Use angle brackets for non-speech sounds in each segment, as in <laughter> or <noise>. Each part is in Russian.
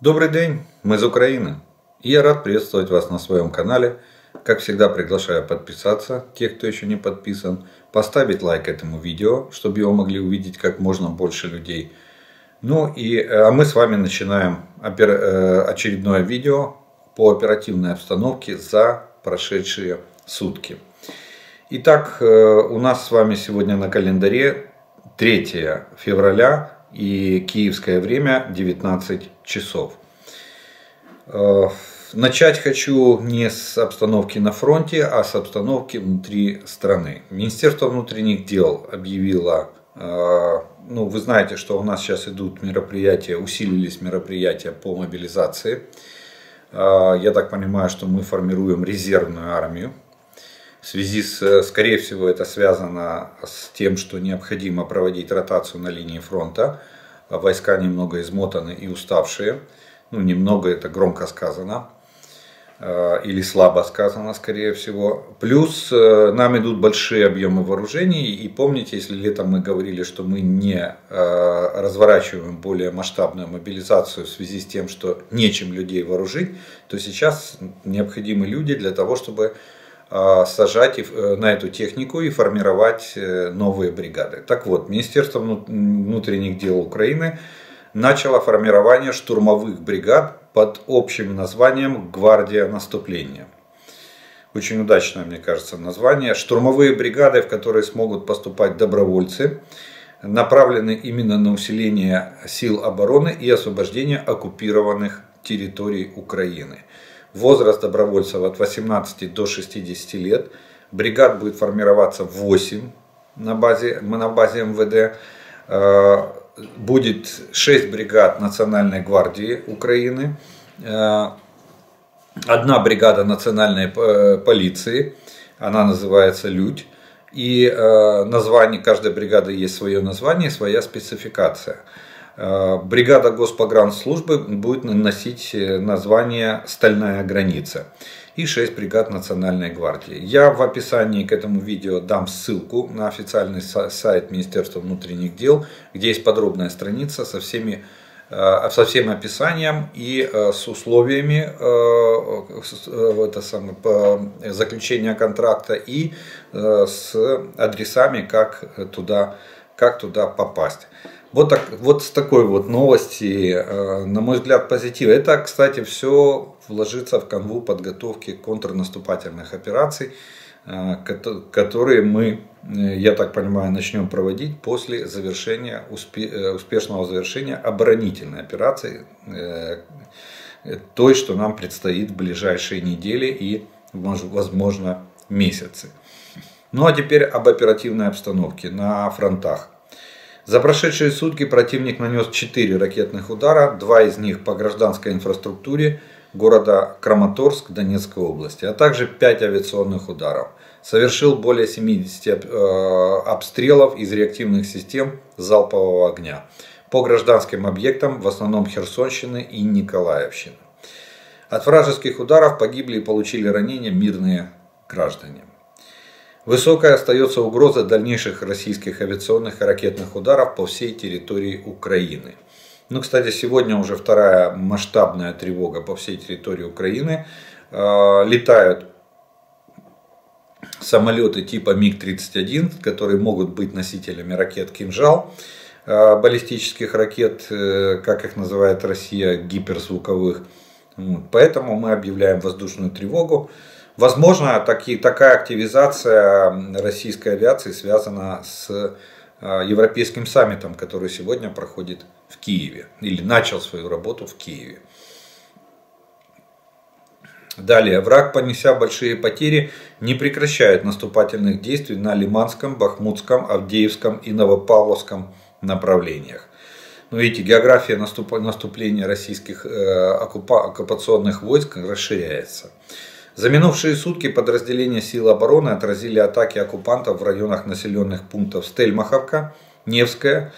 Добрый день, мы из Украины. Я рад приветствовать вас на своем канале. Как всегда приглашаю подписаться, тех, кто еще не подписан, поставить лайк этому видео, чтобы его могли увидеть как можно больше людей. Ну и э, а мы с вами начинаем э, очередное видео по оперативной обстановке за прошедшие сутки. Итак, э, у нас с вами сегодня на календаре 3 февраля и киевское время 19 часов. Э, начать хочу не с обстановки на фронте, а с обстановки внутри страны. Министерство внутренних дел объявило, э, ну вы знаете, что у нас сейчас идут мероприятия, усилились мероприятия по мобилизации. Э, я так понимаю, что мы формируем резервную армию. В связи с, скорее всего, это связано с тем, что необходимо проводить ротацию на линии фронта. Войска немного измотаны и уставшие. Ну, немного это громко сказано. Э, или слабо сказано, скорее всего. Плюс э, нам идут большие объемы вооружений. И помните, если летом мы говорили, что мы не э, разворачиваем более масштабную мобилизацию в связи с тем, что нечем людей вооружить, то сейчас необходимы люди для того, чтобы сажать на эту технику и формировать новые бригады. Так вот, Министерство внутренних дел Украины начало формирование штурмовых бригад под общим названием «Гвардия наступления». Очень удачное, мне кажется, название. Штурмовые бригады, в которые смогут поступать добровольцы, направлены именно на усиление сил обороны и освобождение оккупированных территорий Украины. Возраст добровольцев от 18 до 60 лет. Бригад будет формироваться 8 на базе, на базе МВД. Э, будет 6 бригад Национальной гвардии Украины, э, одна бригада национальной э, полиции, она называется «Людь», и название каждой бригады есть свое название, своя спецификация. Бригада Госпогранслужбы будет носить название «Стальная граница» и 6 бригад Национальной гвардии. Я в описании к этому видео дам ссылку на официальный сайт Министерства внутренних дел, где есть подробная страница со всеми э, со всем описанием и э, с условиями э, это самое, заключения контракта и с адресами, как туда, как туда попасть. Вот, так, вот с такой вот новости, на мой взгляд, позитива. Это, кстати, все вложиться в канву подготовки контрнаступательных операций, э, которые мы, э, я так понимаю, начнем проводить после завершения, э, успешного завершения оборонительной операции, той, что нам предстоит в ближайшие недели и, возможно, месяцы. Ну а теперь об оперативной обстановке на фронтах. За прошедшие сутки противник нанес 4 ракетных удара, два из них по гражданской инфраструктуре, города Краматорск Донецкой области, а также 5 авиационных ударов. Совершил более 70 э, обстрелов из реактивных систем залпового огня по гражданским объектам, в основном Херсонщины и Николаевщины. От вражеских ударов погибли и получили ранения мирные граждане. Высокая остается угроза дальнейших российских авиационных и ракетных ударов по всей территории Украины – ну, кстати, сегодня уже вторая масштабная тревога по всей территории Украины. Э, летают самолеты типа МиГ-31, которые могут быть носителями ракет «Кинжал», э, баллистических ракет, э, как их называет Россия, гиперзвуковых. Поэтому мы объявляем воздушную тревогу. Возможно, таки, такая активизация российской авиации связана с европейским саммитом, который сегодня проходит в Киеве или начал свою работу в Киеве. Далее, враг, понеся большие потери, не прекращает наступательных действий на Лиманском, Бахмутском, Авдеевском и Новопавловском направлениях. Ну, видите, география наступления российских э, оккупационных войск расширяется. За минувшие сутки подразделения сил обороны отразили атаки оккупантов в районах населенных пунктов Стельмаховка, Невская,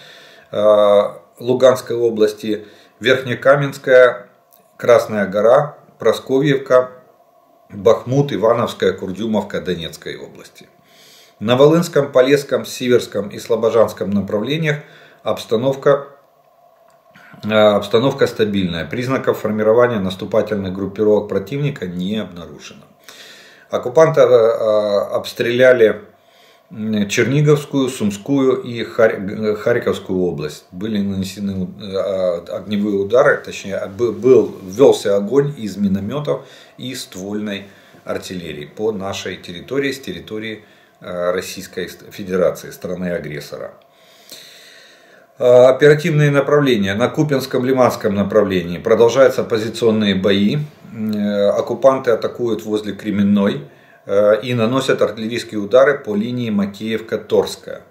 э, Луганской области, Верхнекаменская, Красная гора, Просковьевка, Бахмут, Ивановская, Курдюмовка Донецкой области. На Волынском, Полесском, Сиверском и Слобожанском направлениях обстановка обстановка стабильная. Признаков формирования наступательных группировок противника не обнаружено. Оккупанты обстреляли Черниговскую, Сумскую и Харьковскую область. Были нанесены огневые удары, точнее был, ввелся огонь из минометов и ствольной артиллерии по нашей территории, с территории Российской Федерации, страны-агрессора. Оперативные направления. На Купинском-Лиманском направлении продолжаются позиционные бои. Оккупанты атакуют возле Кременной Э, и наносят артиллерийские удары по линии Макеевка-Торская,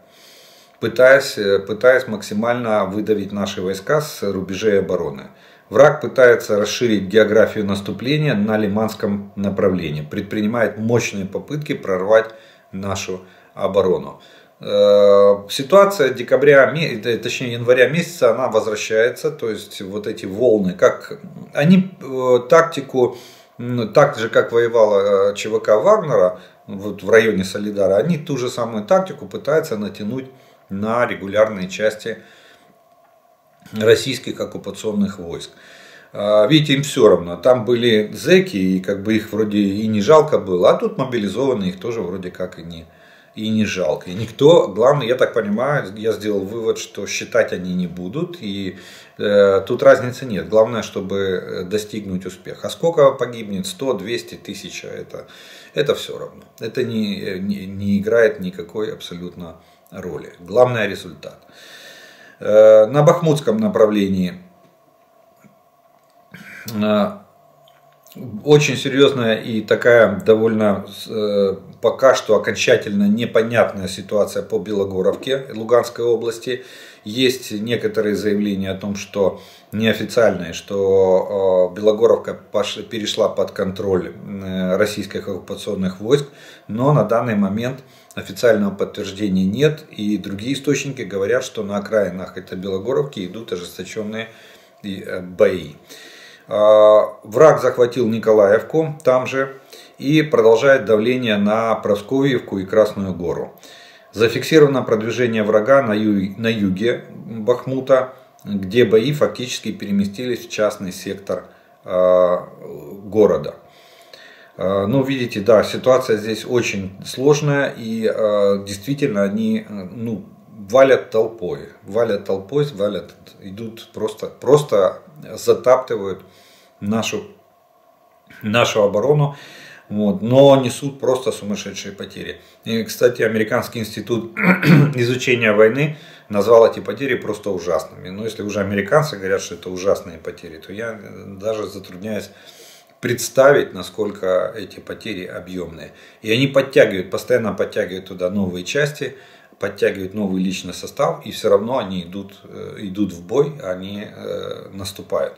пытаясь, э, пытаясь максимально выдавить наши войска с рубежей обороны. Враг пытается расширить географию наступления на Лиманском направлении, предпринимает мощные попытки прорвать нашу оборону. Э, ситуация декабря, точнее января месяца, она возвращается, то есть вот эти волны, как они тактику ну, так же, как воевала э, ЧВК Вагнера вот в районе Солидара, они ту же самую тактику пытаются натянуть на регулярные части российских оккупационных войск. Видите, им все равно. Там были зеки, и как бы их вроде и не жалко было, а тут мобилизованные их тоже вроде как и не, и не жалко. И никто, главное, я так понимаю, я сделал вывод, что считать они не будут, и э, тут разницы нет. Главное, чтобы э, достигнуть успеха. А сколько погибнет, 100, 200, тысяча, это, это все равно. Это не, не, не играет никакой абсолютно роли. Главное результат. Э, на Бахмутском направлении э, очень серьезная и такая довольно э, пока что окончательно непонятная ситуация по Белогоровке Луганской области. Есть некоторые заявления о том, что неофициальные, что э, Белогоровка перешла под контроль э, российских оккупационных войск, но на данный момент официального подтверждения нет. И другие источники говорят, что на окраинах этой Белогоровки идут ожесточенные бои. А, враг захватил Николаевку там же и продолжает давление на Просковьевку и Красную Гору. Зафиксировано продвижение врага на, ю- на юге Бахмута, где бои фактически переместились в частный сектор э, города. Э, ну, видите, да, ситуация здесь очень сложная и э, действительно они ну, валят толпой, валят толпой, валят, идут просто, просто затаптывают нашу, нашу оборону, вот, но несут просто сумасшедшие потери. И, кстати, Американский институт <clears throat> изучения войны назвал эти потери просто ужасными. Но если уже американцы говорят, что это ужасные потери, то я даже затрудняюсь представить, насколько эти потери объемные. И они подтягивают, постоянно подтягивают туда новые части, подтягивают новый личный состав, и все равно они идут, э, идут в бой, они э, наступают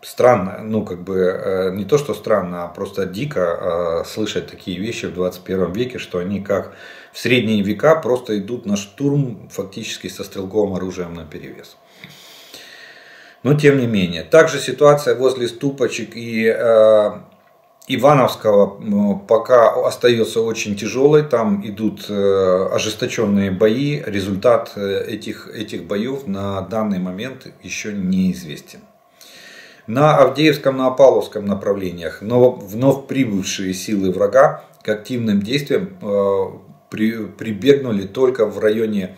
странно, ну как бы э, не то, что странно, а просто дико слышать такие вещи в 21 веке, что они как в средние века просто идут на штурм фактически со стрелковым оружием на перевес. Но тем не менее. Также ситуация возле Ступочек и э, Ивановского пока остается очень тяжелой. Там идут э, ожесточенные бои. Результат э, этих, этих боев на данный момент еще неизвестен. На Авдеевском, на Апаловском направлениях но вновь прибывшие силы врага к активным действиям э, прибегнули только в районе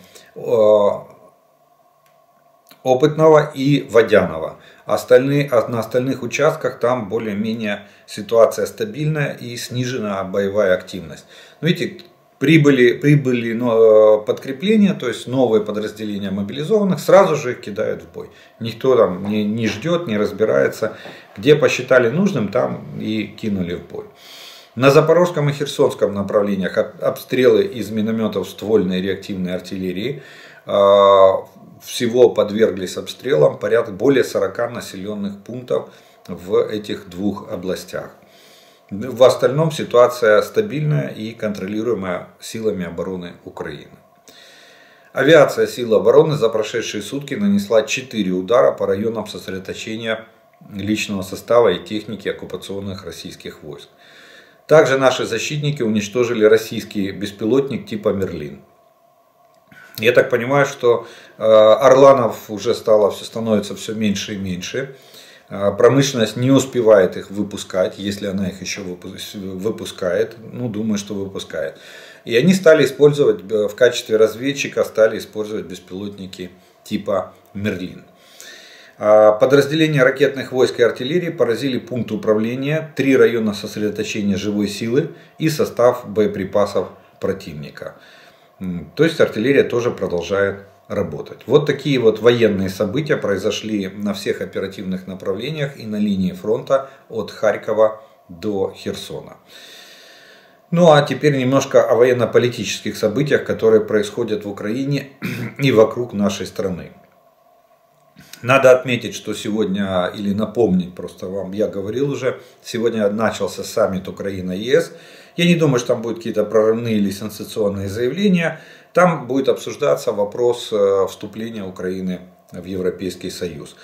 Опытного и Водянова. Остальные, на остальных участках там более-менее ситуация стабильная и снижена боевая активность. видите, прибыли, прибыли э, подкрепления, то есть новые подразделения мобилизованных, сразу же их кидают в бой. Никто там не, не ждет, не разбирается. Где посчитали нужным, там и кинули в бой. На Запорожском и Херсонском направлениях обстрелы из минометов ствольной реактивной артиллерии а, всего подверглись обстрелам порядка более 40 населенных пунктов в этих двух областях. В остальном ситуация стабильная и контролируемая силами обороны Украины. Авиация сил обороны за прошедшие сутки нанесла 4 удара по районам сосредоточения личного состава и техники оккупационных российских войск. Также наши защитники уничтожили российский беспилотник типа «Мерлин». Я так понимаю, что Орланов уже стало, все становится все меньше и меньше. Промышленность не успевает их выпускать, если она их еще выпускает. Ну, думаю, что выпускает. И они стали использовать в качестве разведчика, стали использовать беспилотники типа Мерлин. А подразделения ракетных войск и артиллерии поразили пункт управления, три района сосредоточения живой силы и состав боеприпасов противника. То есть артиллерия тоже продолжает работать. Вот такие вот военные события произошли на всех оперативных направлениях и на линии фронта от Харькова до Херсона. Ну а теперь немножко о военно-политических событиях, которые происходят в Украине <clears throat> и вокруг нашей страны. Надо отметить, что сегодня, или напомнить просто вам, я говорил уже, сегодня начался саммит Украина-ЕС. Я не думаю, что там будут какие-то прорывные или сенсационные заявления. Там будет обсуждаться вопрос э, вступления Украины в Европейский Союз.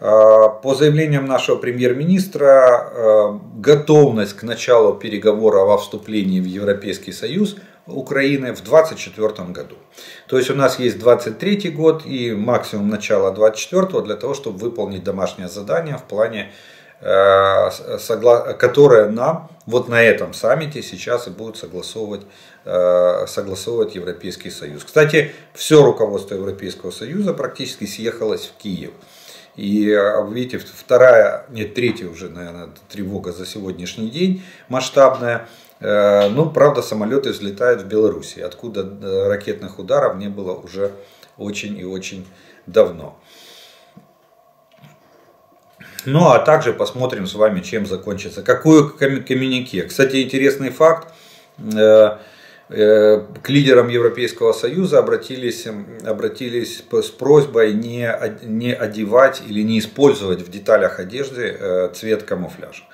Э, по заявлениям нашего премьер-министра, э, готовность к началу переговоров о вступлении в Европейский Союз – Украины в 2024 году. То есть у нас есть 23 год и максимум начала 24 для того, чтобы выполнить домашнее задание в плане, которое нам вот на этом саммите сейчас и будет согласовывать, э, согласовывать Европейский Союз. Кстати, все руководство Европейского Союза практически съехалось в Киев. И э, видите, вторая, нет, третья уже, наверное, тревога за сегодняшний день масштабная. Э, ну, правда, самолеты взлетают в Беларуси, откуда э, ракетных ударов не было уже очень и очень давно. Ну, а также посмотрим с вами, чем закончится. Какую коммюнике. Кстати, интересный факт. Э, к лидерам Европейского Союза обратились, обратились с просьбой не, не одевать или не использовать в деталях одежды цвет камуфляжа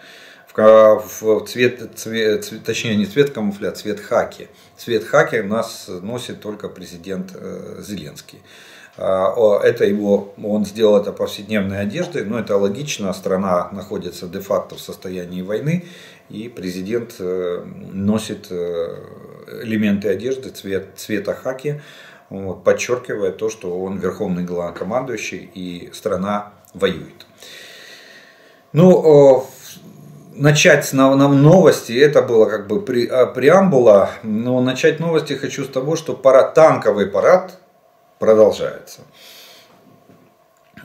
в цвет, цвет, точнее не цвет камуфля, цвет хаки. Цвет хаки у нас носит только президент э, Зеленский. А, это его, он сделал это повседневной одеждой, но это логично, страна находится де-факто в состоянии войны, и президент э, носит э, элементы одежды цвет, цвета хаки, вот, подчеркивая то, что он верховный главнокомандующий и страна воюет. Ну, начать с новости, это было как бы а, преамбула, но начать новости хочу с того, что парад, танковый парад продолжается.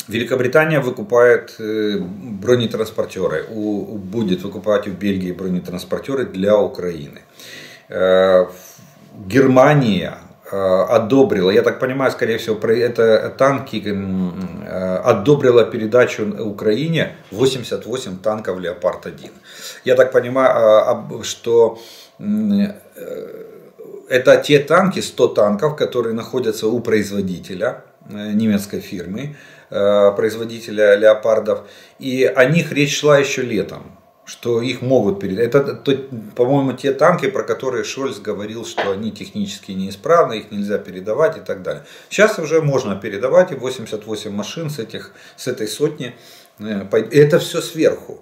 Великобритания выкупает э, бронетранспортеры, будет выкупать в Бельгии бронетранспортеры для Украины. Э, Германия Э, одобрила, я так понимаю, скорее всего, это танки одобрила передачу Украине 88 танков Леопард-1. Я так понимаю, что э, это те танки, 100 танков, которые находятся у производителя немецкой фирмы, производителя леопардов. И о них речь шла еще летом что их могут передать. Это, по-моему, те танки, про которые Шольц говорил, что они технически неисправны, их нельзя передавать и так далее. Сейчас уже можно передавать, и 88 машин с, этих, с этой сотни. Э, это все сверху.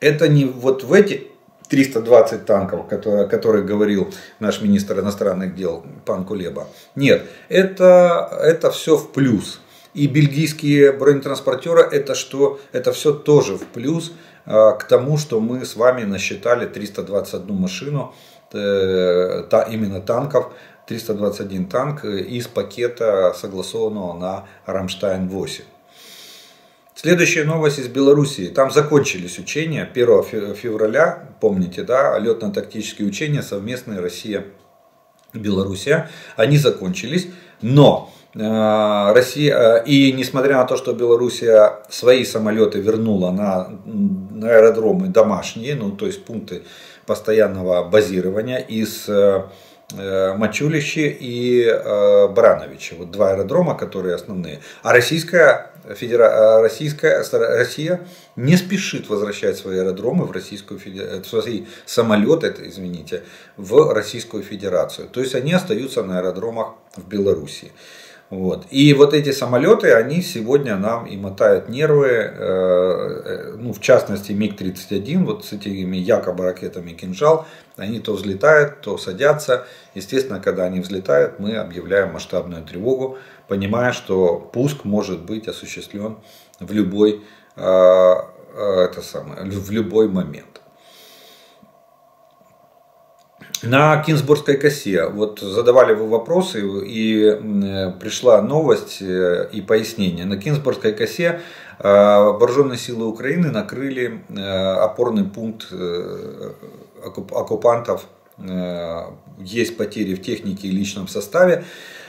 Это не вот в эти 320 танков, которые, которые говорил наш министр иностранных дел пан Кулеба. Нет, это, это все в плюс. И бельгийские бронетранспортеры это что? Это все тоже в плюс а, к тому, что мы с вами насчитали 321 машину, э, та, именно танков, 321 танк из пакета согласованного на Рамштайн-8. Следующая новость из Белоруссии. Там закончились учения 1 февраля, помните, да, летно-тактические учения совместные Россия-Белоруссия. Они закончились, но Э, Россия, э, и несмотря на то, что Белоруссия свои самолеты вернула на, на аэродромы домашние, ну то есть пункты постоянного базирования из э, Мачулищи и Барановичи. Вот два аэродрома, которые основные. А Российская, Федера... Российская Россия не спешит возвращать свои аэродромы в Российскую Федерацию, свои самолеты, извините, в Российскую Федерацию. То есть они остаются на аэродромах в Беларуси. Вот. И вот эти самолеты, они сегодня нам и мотают нервы, э, э, ну, в частности МиГ-31, вот с этими якобы ракетами «Кинжал», они то взлетают, то садятся. Естественно, когда они взлетают, мы объявляем масштабную тревогу, понимая, что пуск может быть осуществлен в любой, э, это самое, в любой момент. На Кинсбургской косе вот задавали вы вопросы и пришла новость э, и пояснение. На Кинсбургской косе э, вооруженные силы Украины накрыли э, опорный пункт оккупантов. Есть потери в технике и личном составе.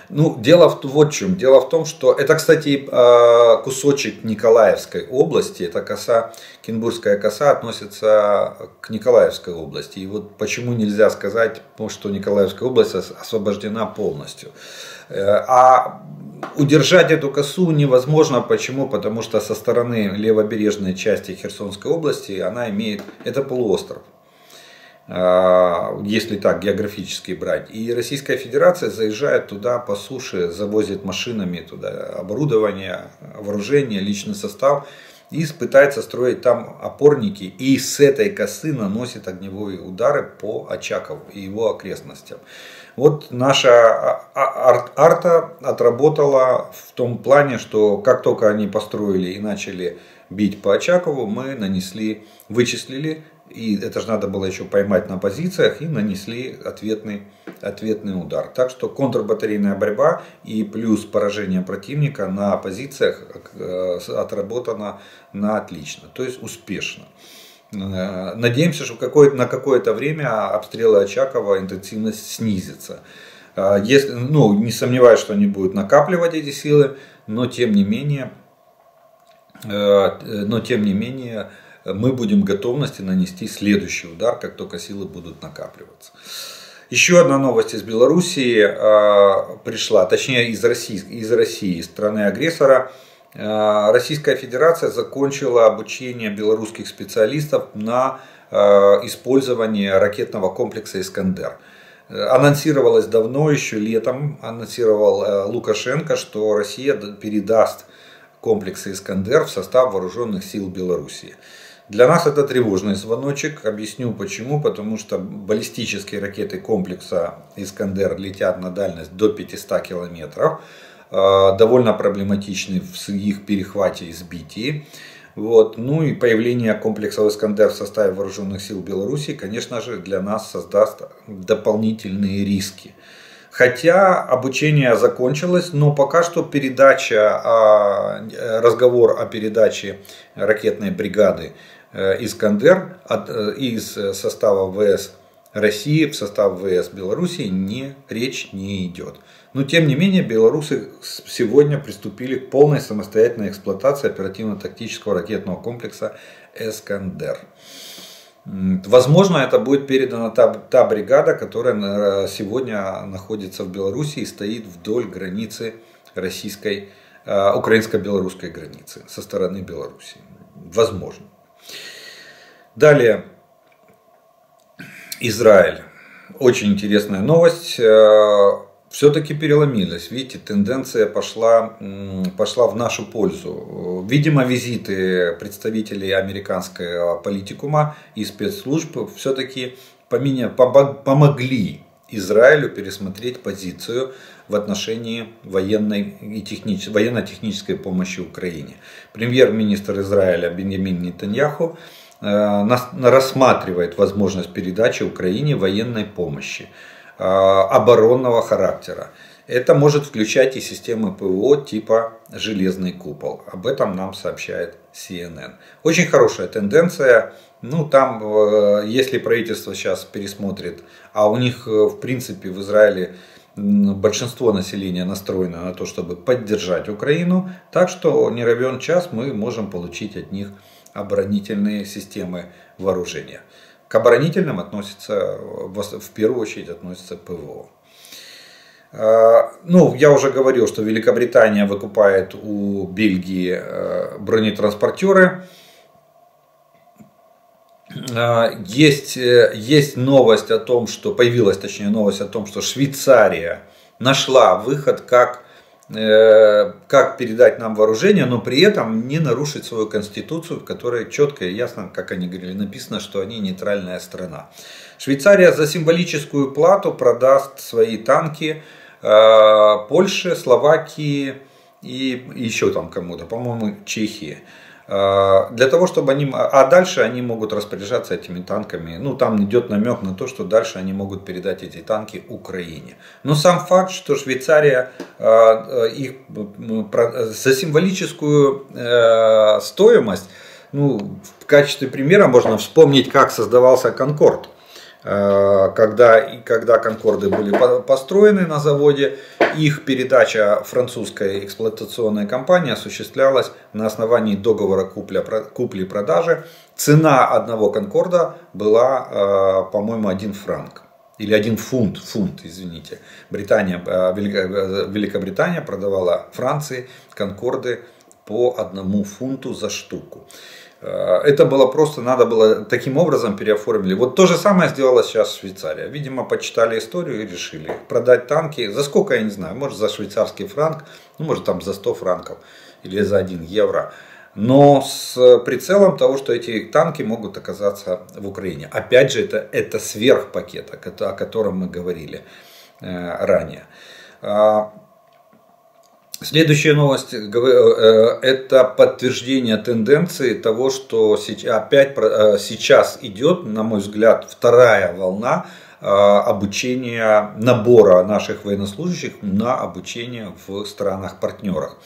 Ну, дело в, вот в чем. Дело в том, что это, кстати, а, кусочек Николаевской области, это коса, Кенбургская коса относится к Николаевской области. И вот почему нельзя сказать, что Николаевская область освобождена полностью. Э, а удержать эту косу невозможно. Почему? Потому что со стороны левобережной части Херсонской области она имеет, это полуостров. А, если так географически брать. И Российская Федерация заезжает туда по суше, завозит машинами туда оборудование, вооружение, личный состав и пытается строить там опорники и с этой косы наносит огневые удары по Очакову и его окрестностям. Вот наша а, а, арта отработала в том плане, что как только они построили и начали бить по Очакову, мы нанесли, вычислили и это же надо было еще поймать на позициях и нанесли ответный, ответный удар. Так что контрбатарейная борьба и плюс поражение противника на позициях э, отработано на отлично, то есть успешно. Э, надеемся, что какое на какое-то время обстрелы Очакова интенсивность снизится. Э, если, ну, не сомневаюсь, что они будут накапливать эти силы, но тем не менее, но тем не менее мы будем в готовности нанести следующий удар, как только силы будут накапливаться. Еще одна новость из Белоруссии э, пришла, точнее из России, из России, страны-агрессора. Э, Российская Федерация закончила обучение белорусских специалистов на э, использование ракетного комплекса «Искандер». Анонсировалось давно, еще летом, анонсировал Лукашенко, что Россия передаст комплексы «Искандер» в состав вооруженных сил Белоруссии. Для нас это тревожный звоночек. Объясню почему. Потому что баллистические ракеты комплекса «Искандер» летят на дальность до 500 километров. А, довольно проблематичны в их перехвате и сбитии. Вот. Ну и появление комплекса «Искандер» в составе вооруженных сил Беларуси, конечно же, для нас создаст дополнительные риски. Хотя обучение закончилось, но пока что передача, а, разговор о передаче ракетной бригады Э, Искандер от, э, из состава ВС России в состав ВС Белоруссии не, речь не идет. Но тем не менее белорусы сегодня приступили к полной самостоятельной эксплуатации оперативно-тактического ракетного комплекса «Эскандер». Возможно, это будет передана та, та бригада, которая э, сегодня находится в Беларуси и стоит вдоль границы российской, украинско-белорусской границы со стороны Беларуси. Возможно. Далее, Израиль. Очень интересная новость. Э, Все-таки переломилась. Видите, тенденция пошла, пошла в нашу пользу. Видимо, визиты представителей американского политикума и спецслужб все-таки помогли Израилю пересмотреть позицию в отношении военной и технической, военно-технической помощи Украине. Премьер-министр Израиля Беньямин Нетаньяху рассматривает возможность передачи Украине военной помощи э, оборонного характера. Это может включать и системы ПВО типа «железный купол». Об этом нам сообщает CNN. Очень хорошая тенденция. Ну, там, э, если правительство сейчас пересмотрит, а у них, в принципе, в Израиле большинство населения настроено на то, чтобы поддержать Украину, так что не равен час мы можем получить от них оборонительные системы вооружения. К оборонительным относится, в первую очередь относится ПВО. А, ну, я уже говорил, что Великобритания выкупает у Бельгии э, бронетранспортеры. А, есть, э, есть новость о том, что появилась, точнее, новость о том, что Швейцария нашла выход, как как передать нам вооружение, но при этом не нарушить свою конституцию, в которой четко и ясно, как они говорили, написано, что они нейтральная страна. Швейцария за символическую плату продаст свои танки э, Польше, Словакии и еще там кому-то, по-моему, Чехии. Э, для того, чтобы они... А дальше они могут распоряжаться этими танками. Ну, там идет намек на то, что дальше они могут передать эти танки Украине. Но сам факт, что Швейцария э, их за символическую стоимость, ну, в качестве примера можно вспомнить, как создавался Конкорд. Э, когда, когда Конкорды были построены на заводе, их передача французской эксплуатационной компании осуществлялась на основании договора купли-продажи. Цена одного Конкорда была, э, по-моему, один франк. Или один фунт, фунт, извините. Британия, э, Великобритания продавала Франции Конкорды по одному фунту за штуку. Э, это было просто, надо было таким образом переоформили. Вот то же самое сделала сейчас Швейцария. Видимо, почитали историю и решили продать танки. За сколько, я не знаю, может за швейцарский франк, ну, может там за 100 франков или за 1 евро. Но с прицелом того, что эти танки могут оказаться в Украине. Опять же, это, это сверхпакет, о котором мы говорили э, ранее. Следующая новость э, э, – это подтверждение тенденции того, что опять э, сейчас идет, на мой взгляд, вторая волна обучения, набора наших военнослужащих на обучение в странах-партнерах.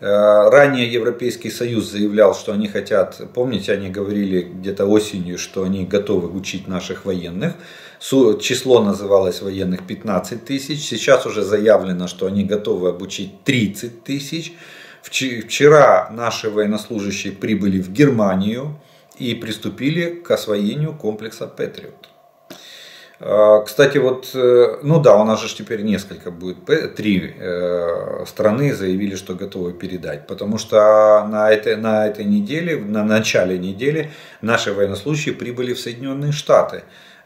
Ранее Европейский Союз заявлял, что они хотят, помните, они говорили где-то осенью, что они готовы учить наших военных. Число называлось военных 15 тысяч. Сейчас уже заявлено, что они готовы обучить 30 тысяч. Вчера наши военнослужащие прибыли в Германию и приступили к освоению комплекса Патриот. А, кстати, вот, э, ну да, у нас же теперь несколько будет, три э, страны заявили, что готовы передать. Потому что на этой, на этой неделе, на начале недели наши военнослужащие прибыли в Соединенные Штаты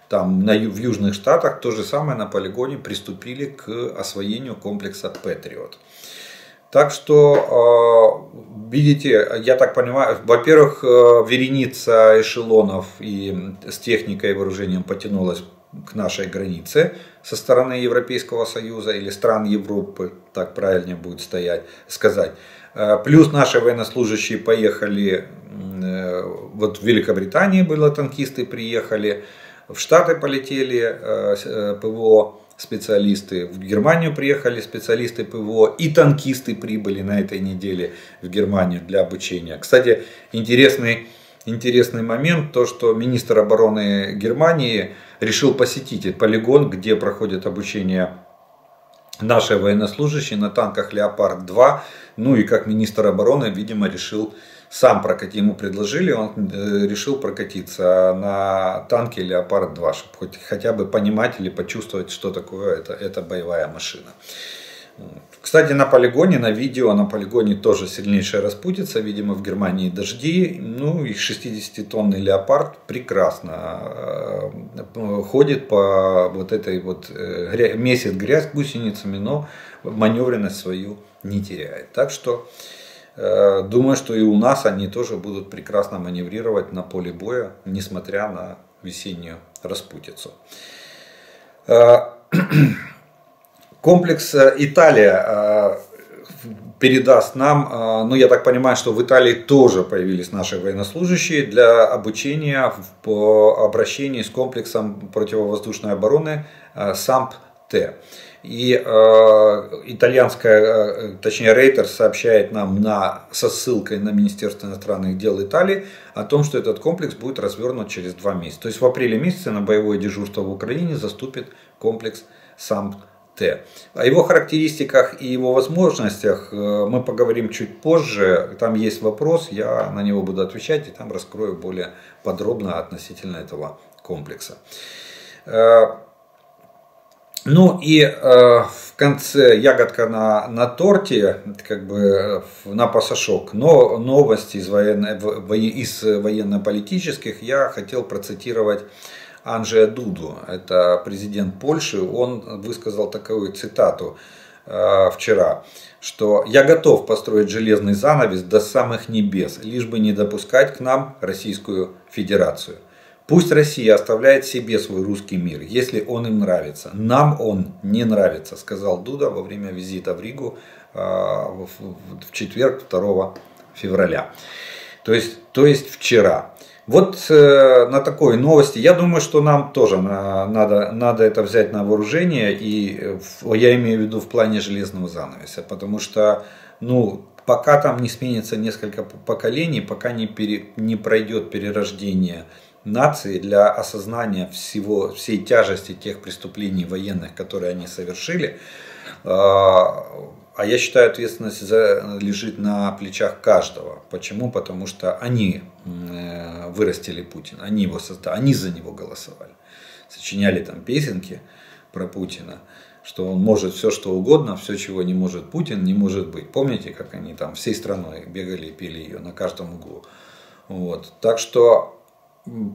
там на, в Южных Штатах то же самое на полигоне приступили к освоению комплекса Патриот. Так что, а, видите, я так понимаю, во-первых, э, вереница эшелонов и с техникой и вооружением потянулась к нашей границе со стороны Европейского Союза или стран Европы, так правильнее будет стоять, сказать. Э, плюс наши военнослужащие поехали, э, вот в Великобритании было танкисты приехали, в Штаты полетели э, э, ПВО специалисты, в Германию приехали специалисты ПВО и танкисты прибыли на этой неделе в Германию для обучения. Кстати, интересный, интересный момент, то что министр обороны Германии решил посетить полигон, где проходит обучение наши военнослужащие на танках Леопард-2. Ну и как министр обороны, видимо, решил сам прокатить, ему предложили, он э, решил прокатиться на танке Леопард-2, чтобы хоть, хотя бы понимать или почувствовать, что такое это, это боевая машина. Кстати, на полигоне, на видео, на полигоне тоже сильнейшая распутица. Видимо, в Германии дожди. Ну и 60-тонный леопард прекрасно э, ходит по вот этой вот, э, месяц грязь гусеницами, но маневренность свою не теряет. Так что думаю, что и у нас они тоже будут прекрасно маневрировать на поле боя, несмотря на весеннюю распутицу. Э, <clears throat> комплекс э, Италия передаст нам, ну я так понимаю, что в Италии тоже появились наши военнослужащие для обучения по обращении с комплексом противовоздушной обороны САМП-Т. И э, итальянская, э, точнее Рейтер сообщает нам на, со ссылкой на Министерство иностранных дел Италии о том, что этот комплекс будет развернут через два месяца. То есть в апреле месяце на боевое дежурство в Украине заступит комплекс САМП-Т. О его характеристиках и его возможностях э, мы поговорим чуть позже. Там есть вопрос, я на него буду отвечать и там раскрою более подробно относительно этого комплекса. Э, ну и э, в конце ягодка на, на торте, как бы на пасашок, но новости из, военно, из военно-политических я хотел процитировать Анджея Дуду, это президент Польши, он высказал такую цитату. э, вчера, что я готов построить железный занавес до самых небес, лишь бы не допускать к нам Российскую Федерацию. Пусть Россия оставляет себе свой русский мир, если он им нравится. Нам он не нравится, сказал Дуда во время визита в Ригу э, в четверг 2 февраля. То есть, то есть вчера. Вот э, на такой новости, я думаю, что нам тоже на, надо, надо это взять на вооружение, и э, я имею в виду в плане железного занавеса, потому что, ну, пока там не сменится несколько поколений, пока не, пере, не пройдет перерождение нации для осознания всего, всей тяжести тех преступлений военных, которые они совершили, э, а я считаю, ответственность за, лежит на плечах каждого. Почему? Потому что они э, вырастили Путина, они его создали, они за него голосовали. Сочиняли там песенки про Путина, что он может все что угодно, все чего не может Путин, не может быть. Помните, как они там всей страной бегали и пели ее на каждом углу. Вот. Так что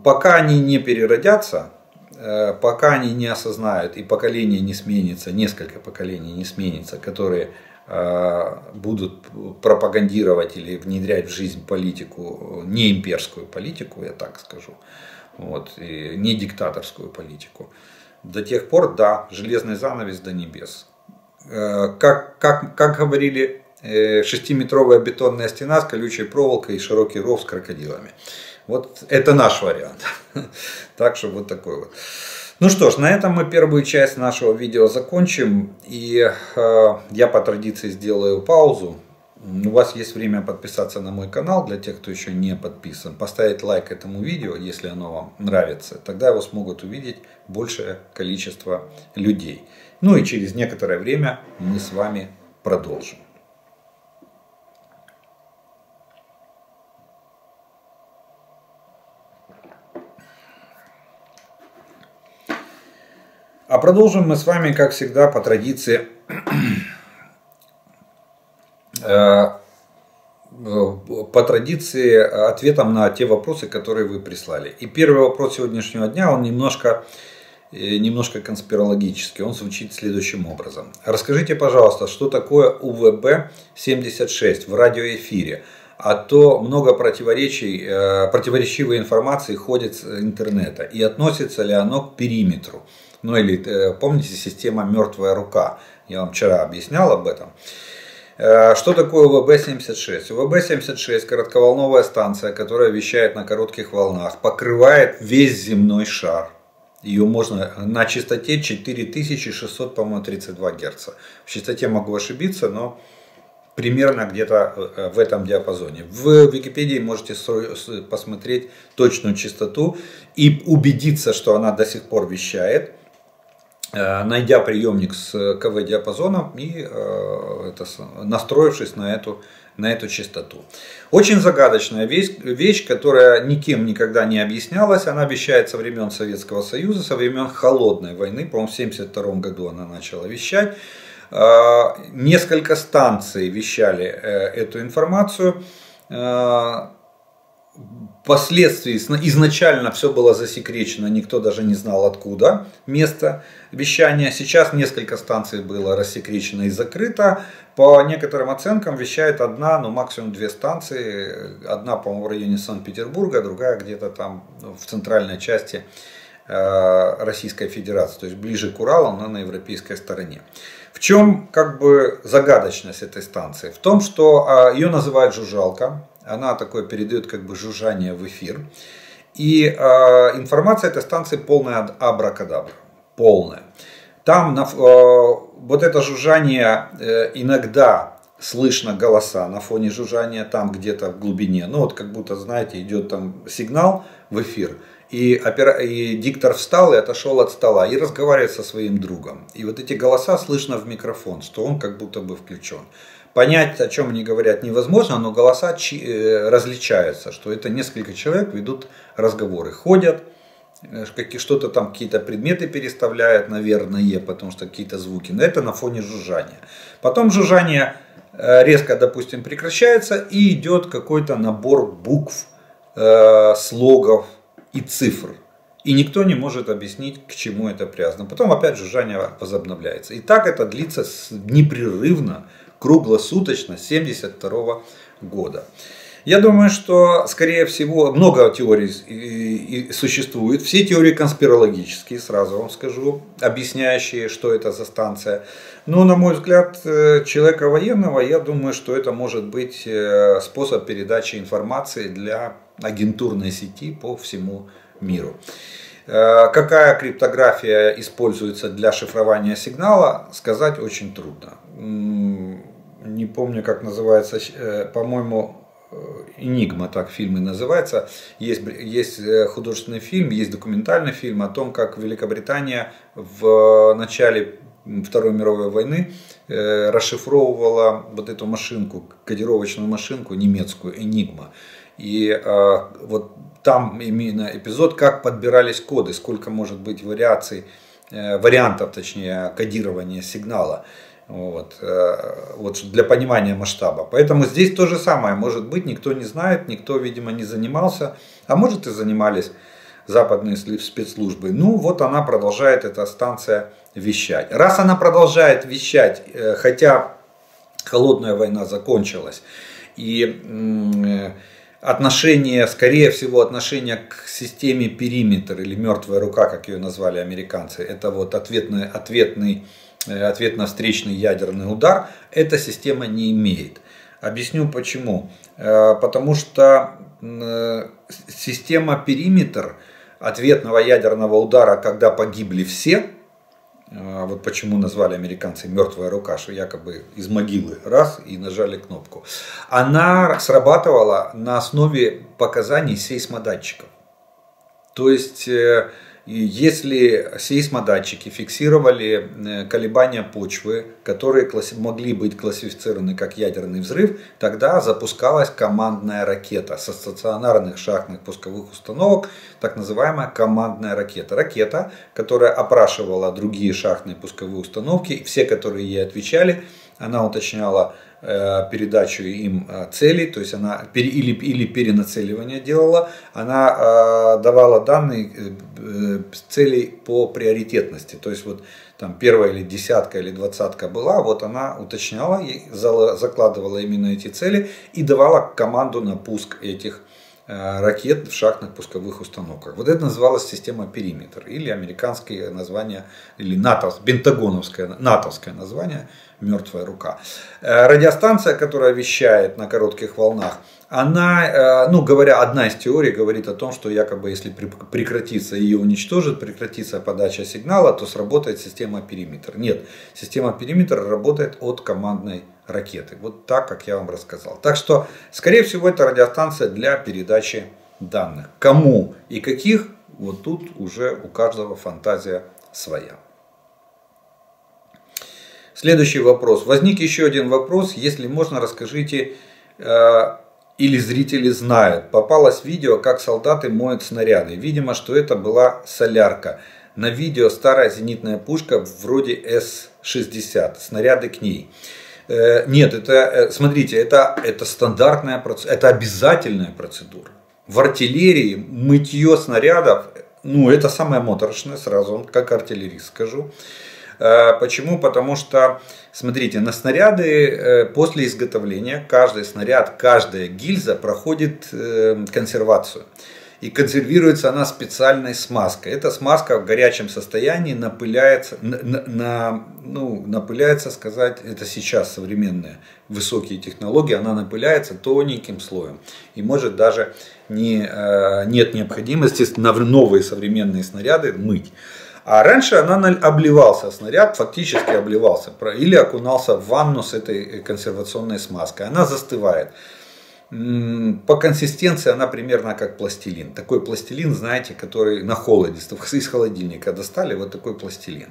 пока они не переродятся, э, пока они не осознают и поколение не сменится, несколько поколений не сменится, которые Э, будут пропагандировать или внедрять в жизнь политику, не имперскую политику, я так скажу, вот, и не диктаторскую политику. До тех пор, да, железный занавес до небес. Э, как, как, как говорили, шестиметровая бетонная стена с колючей проволокой и широкий ров с крокодилами. Вот это наш вариант. <laughs> Так что вот такой вот. Ну что ж, на этом мы первую часть нашего видео закончим. И э, я по традиции сделаю паузу. У вас есть время подписаться на мой канал, для тех, кто еще не подписан. Поставить лайк этому видео, если оно вам нравится. Тогда его смогут увидеть большее количество людей. Ну и через некоторое время мы с вами продолжим. А продолжим мы с вами, как всегда, по традиции <clears throat> э, по традиции ответом на те вопросы, которые вы прислали. И первый вопрос сегодняшнего дня, он немножко, э, немножко конспирологический. Он звучит следующим образом. Расскажите, пожалуйста, что такое УВБ-76 в радиоэфире? А то много противоречий, э, противоречивой информации ходит с интернета. И относится ли оно к периметру? Ну или э, помните система мертвая рука? Я вам вчера объяснял об этом. Э, что такое УВБ-76? УВБ-76 коротковолновая станция, которая вещает на коротких волнах, покрывает весь земной шар. Ее можно на частоте 4600, по-моему, 32 Гц. В частоте могу ошибиться, но примерно где-то э, в этом диапазоне. В Википедии можете посмотреть точную частоту и убедиться, что она до сих пор вещает. Э, найдя приемник с КВ-диапазоном и э, это, настроившись на эту, на эту частоту. Очень загадочная вещь, вещь, которая никем никогда не объяснялась. Она вещает со времен Советского Союза, со времен Холодной войны. По-моему, в 1972 году она начала вещать. Э, несколько станций вещали эту информацию Впоследствии изначально все было засекречено, никто даже не знал откуда место вещания. Сейчас несколько станций было рассекречено и закрыто. По некоторым оценкам вещает одна, ну максимум две станции. Одна, по-моему, в районе Санкт-Петербурга, другая где-то там в центральной части э, Российской Федерации, то есть ближе к Уралу, но на европейской стороне. В чем как бы загадочность этой станции? В том, что а, ее называют жужжалка, она такое передает как бы жужжание в эфир. И э, информация этой станции полная абракадабра. Полная. Там на, э, вот это жужжание э, иногда слышно голоса на фоне жужжания там где-то в глубине. Ну вот как будто, знаете, идет там сигнал в эфир. И, опера... и диктор встал и отошел от стола и разговаривает со своим другом. И вот эти голоса слышно в микрофон, что он как будто бы включен. Понять, о чем они говорят, невозможно, но голоса э, различаются, что это несколько человек ведут разговоры, ходят, э, что-то там, какие-то предметы переставляют, наверное, потому что какие-то звуки. Но это на фоне жужжания. Потом жужжание э, резко, допустим, прекращается и идет какой-то набор букв, слогов и цифр. И никто не может объяснить, к чему это привязано. Потом опять жужжание возобновляется. И так это длится непрерывно, круглосуточно, с 1972 года. Я думаю, что, скорее всего, много теорий существует. Все теории конспирологические, сразу вам скажу, объясняющие, что это за станция. Но, на мой взгляд, э, человека военного, я думаю, что это может быть э, способ передачи информации для агентурной сети по всему миру. Э, какая криптография используется для шифрования сигнала, сказать очень трудно. Не помню, как называется, по-моему, Энигма, так фильмы называется. Есть, есть э, художественный фильм, есть документальный фильм о том, как Великобритания в начале Второй мировой войны э, расшифровывала вот эту машинку, кодировочную машинку немецкую, Энигма. И э, вот там именно эпизод, как подбирались коды, сколько может быть вариаций, вариантов, точнее, кодирования сигнала. Э, вот для понимания масштаба. Поэтому здесь то же самое. Может быть, никто не знает, никто, видимо, не занимался, а может и занимались западные спецслужбы. Ну, вот она продолжает, эта станция, вещать. Раз она продолжает вещать, э, хотя холодная война закончилась, и э, отношение, скорее всего, отношение к системе периметр или мертвая рука, как ее назвали американцы, это вот ответный, ответный Э, ответно-встречный ядерный удар, эта система не имеет. Объясню почему. Э, потому что э, система периметр ответного ядерного удара, когда погибли все, вот почему назвали американцы мертвая рука, что якобы из могилы раз и нажали кнопку. Она срабатывала на основе показаний сейсмодатчиков. То есть и если сейсмодатчики фиксировали э, колебания почвы, которые могли быть классифицированы как ядерный взрыв, тогда запускалась командная ракета со стационарных шахтных пусковых установок, так называемая командная ракета. Ракета, которая опрашивала другие шахтные пусковые установки, все, которые ей отвечали, она уточняла передачу им э, целей, то есть она или, или перенацеливание делала, она э, давала данные целей по приоритетности, то есть вот там первая или десятка или двадцатка была, вот она уточняла, закладывала именно эти цели и давала команду на пуск этих ракет в шахтных пусковых установках. Вот это называлась система периметр или американское название, или НАТО, пентагоновское, натовское название мертвая рука. Э, радиостанция, которая вещает на коротких волнах, она, э, ну говоря, одна из теорий говорит о том, что якобы если прекратится ее уничтожит, прекратится подача сигнала, то сработает система периметр. Нет, система периметр работает от командной ракеты. Вот так, как я вам рассказал. Так что, скорее всего, это радиостанция для передачи данных. Кому и каких, вот тут уже у каждого фантазия своя. Следующий вопрос. Возник еще один вопрос. Если можно, расскажите, э, или зрители знают. Попалось видео, как солдаты моют снаряды. Видимо, что это была солярка. На видео старая зенитная пушка вроде С-60. Снаряды к ней. Э, нет, это, э, смотрите, это, это стандартная процедура, это обязательная процедура. В артиллерии мытье снарядов, ну это самое моторошное, сразу как артиллерист скажу. Э, почему? Потому что, смотрите, на снаряды э, после изготовления каждый снаряд, каждая гильза проходит э, консервацию. И консервируется она специальной смазкой. Эта смазка в горячем состоянии напыляется, на, на, ну, напыляется, сказать, это сейчас современные высокие технологии, она напыляется тоненьким слоем. И может даже не, нет необходимости новые современные снаряды мыть. А раньше она обливался, снаряд фактически обливался или окунался в ванну с этой консервационной смазкой. Она застывает. По консистенции она примерно как пластилин. Такой пластилин, знаете, который на холоде, из холодильника достали, вот такой пластилин.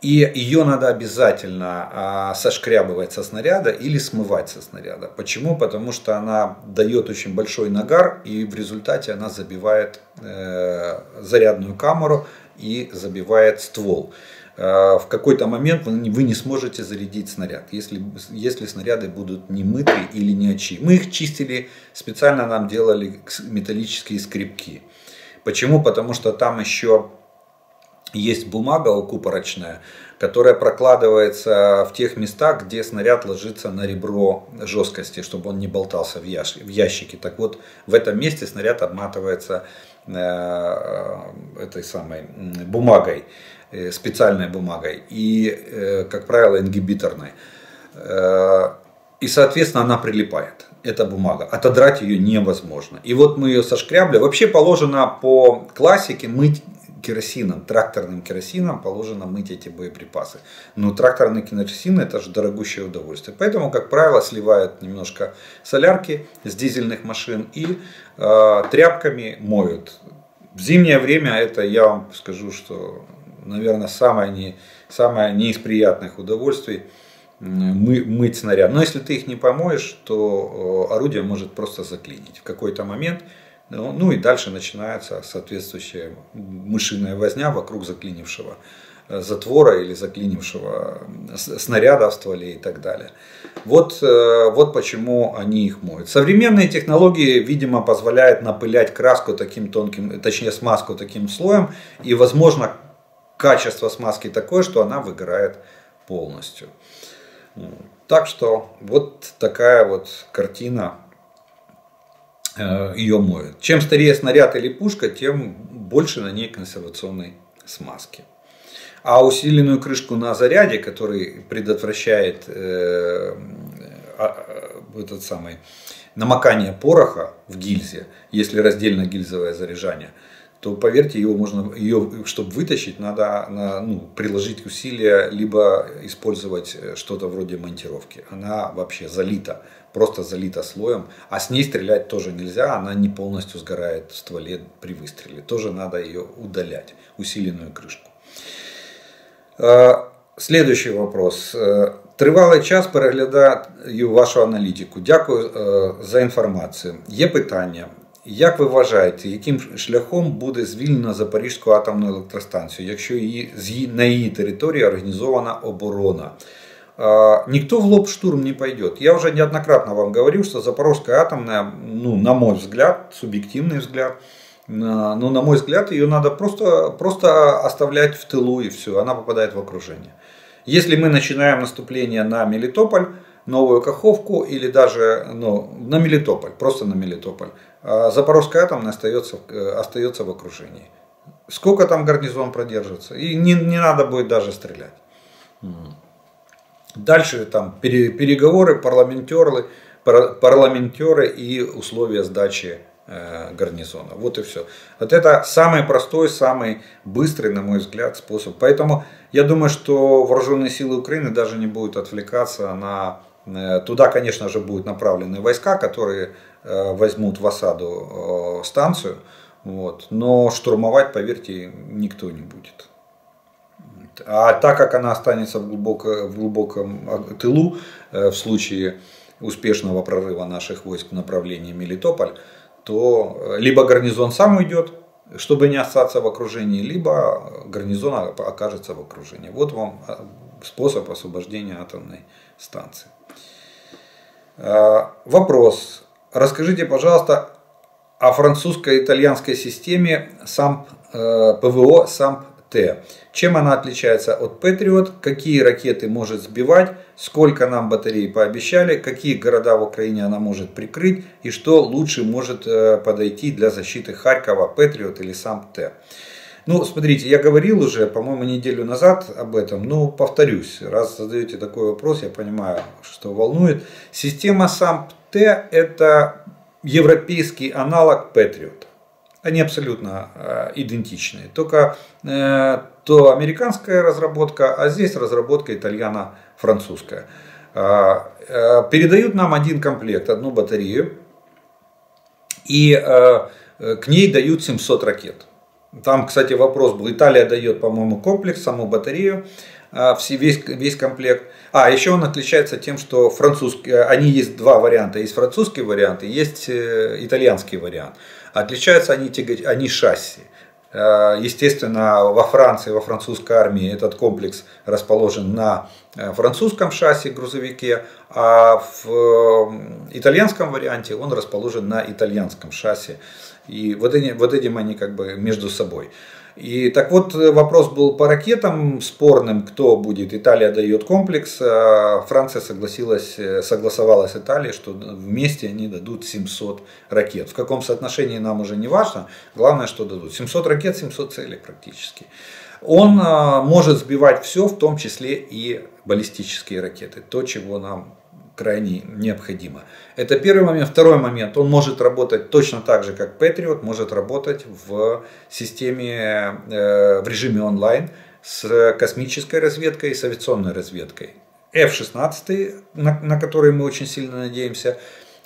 И ее надо обязательно а, сошкрябывать со снаряда или смывать со снаряда. Почему? Потому что она дает очень большой нагар и в результате она забивает э, зарядную камеру и забивает ствол. Э, в какой-то момент вы не сможете зарядить снаряд, если, если снаряды будут не мыты или не очи. Мы их чистили, специально нам делали металлические скребки. Почему? Потому что там еще есть бумага укупорочная, которая прокладывается в тех местах, где снаряд ложится на ребро жесткости, чтобы он не болтался в, ящике. Так вот, в этом месте снаряд обматывается этой самой бумагой, э, специальной бумагой и, э, как правило, ингибиторной. И, соответственно, она прилипает эта бумага. Отодрать ее невозможно. И вот мы ее сошкрябли. Вообще положено по классике мыть керосином, тракторным керосином положено мыть эти боеприпасы. Но тракторный керосин это же дорогущее удовольствие. Поэтому, как правило, сливают немножко солярки с дизельных машин и э, тряпками моют. В зимнее время это, я вам скажу, что, наверное, самое не, самое не из приятных удовольствий мы, мыть снаряд. Но если ты их не помоешь, то орудие может просто заклинить. В какой-то момент ну, ну и дальше начинается соответствующая мышиная возня вокруг заклинившего э, затвора или заклинившего снаряда в стволе и так далее. Вот, э, вот почему они их моют. Современные технологии, видимо, позволяют напылять краску таким тонким, точнее смазку таким слоем. И, возможно, качество смазки такое, что она выгорает полностью. Так что вот такая вот картина ее моют. Чем старее снаряд или пушка, тем больше на ней консервационной смазки. А усиленную крышку на заряде, который предотвращает э, а, этот самый намокание пороха в гильзе, если раздельно гильзовое заряжание, то поверьте, его можно, ее, чтобы вытащить, надо на, ну, приложить усилия, либо использовать что-то вроде монтировки. Она вообще залита просто залита слоем, а с ней стрелять тоже нельзя, она не полностью сгорает в стволе при выстреле. Тоже надо ее удалять, усиленную крышку. Следующий вопрос. Тривалий час переглядаю вашу аналітику. Дякую за інформацію. Є питання. Як ви вважаєте, яким шляхом буде звільнена Запорізьку атомну електростанцію, якщо її, на її території організована оборона? А, никто в лоб штурм не пойдет. Я уже неоднократно вам говорил, что Запорожская атомная, ну, на мой взгляд, субъективный взгляд, но ну, на мой взгляд, ее надо просто, просто оставлять в тылу и все, она попадает в окружение. Если мы начинаем наступление на Мелитополь, Новую Каховку или даже ну, на Мелитополь, просто на Мелитополь, а Запорожская атомная остается, э, остается в окружении. Сколько там гарнизон продержится? И не, не надо будет даже стрелять. Дальше там переговоры, парламентеры, парламентеры и условия сдачи э, гарнизона. Вот и все. Вот это самый простой, самый быстрый, на мой взгляд, способ. Поэтому я думаю, что вооруженные силы Украины даже не будут отвлекаться на... Э, туда, конечно же, будут направлены войска, которые э, возьмут в осаду станцию. Вот. Но штурмовать, поверьте, никто не будет. А так как она останется в, глубоко, в глубоком тылу, э, в случае успешного прорыва наших войск в направлении Мелитополь, то э, либо гарнизон сам уйдет, чтобы не остаться в окружении, либо гарнизон окажется в окружении. Вот вам э, способ освобождения атомной станции. Вопрос. Расскажите, пожалуйста, о французско-итальянской системе САМП, ПВО САМП-Т. Чем она отличается от Patriot, какие ракеты может сбивать, сколько нам батарей пообещали, какие города в Украине она может прикрыть и что лучше может э, подойти для защиты Харькова, Patriot или сам Т. Ну, смотрите, я говорил уже, по-моему, неделю назад об этом, но повторюсь, раз задаете такой вопрос, я понимаю, что волнует. Система САМП-Т это европейский аналог Patriot. Они абсолютно э, идентичные. Только э, то американская разработка, а здесь разработка итальяно-французская. Э, передают нам один комплект, одну батарею, и к ней дают 700 ракет. Там, кстати, вопрос был, Италия дает, по-моему, комплекс, саму батарею, весь, весь комплект. А, еще он отличается тем, что французский, они есть два варианта. Есть французский вариант и есть итальянский вариант. Отличаются они, они шасси. Э, естественно, во Франции, во французской армии этот комплекс расположен на э, французском шасси грузовике, а в итальянском варианте он расположен на итальянском шасси. И вот, эти, вот этим они как бы между собой. И так вот вопрос был по ракетам спорным, кто будет. Италия дает комплекс, а Франция согласилась, согласовала с Италией, что вместе они дадут 700 ракет. В каком соотношении нам уже не важно, главное, что дадут. 700 ракет, 700 целей практически. Он а, может сбивать все, в том числе и баллистические ракеты, то, чего нам крайне необходимо. Это первый момент. Второй момент. Он может работать точно так же, как Patriot, может работать в системе, э, в режиме онлайн с космической разведкой и с авиационной разведкой. F-16, на, на которые мы очень сильно надеемся,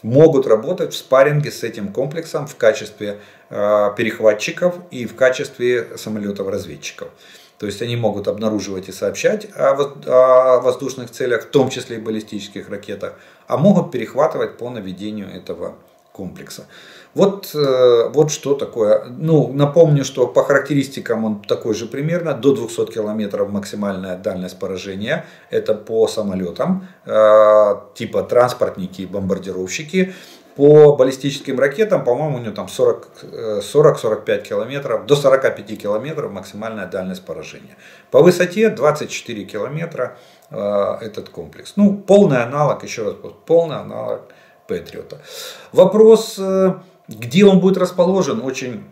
могут работать в спарринге с этим комплексом в качестве э, перехватчиков и в качестве самолетов-разведчиков. То есть они могут обнаруживать и сообщать о воздушных целях, в том числе и баллистических ракетах, а могут перехватывать по наведению этого комплекса. Вот, э, вот что такое. Ну, напомню, что по характеристикам он такой же примерно. До 200 километров максимальная дальность поражения. Это по самолетам, э, типа транспортники и бомбардировщики. По баллистическим ракетам, по-моему, у него там 40-45 э, километров, до 45 километров максимальная дальность поражения. По высоте 24 километра э, этот комплекс. Ну, полный аналог, еще раз, полный аналог Патриота. Вопрос, э, где он будет расположен, очень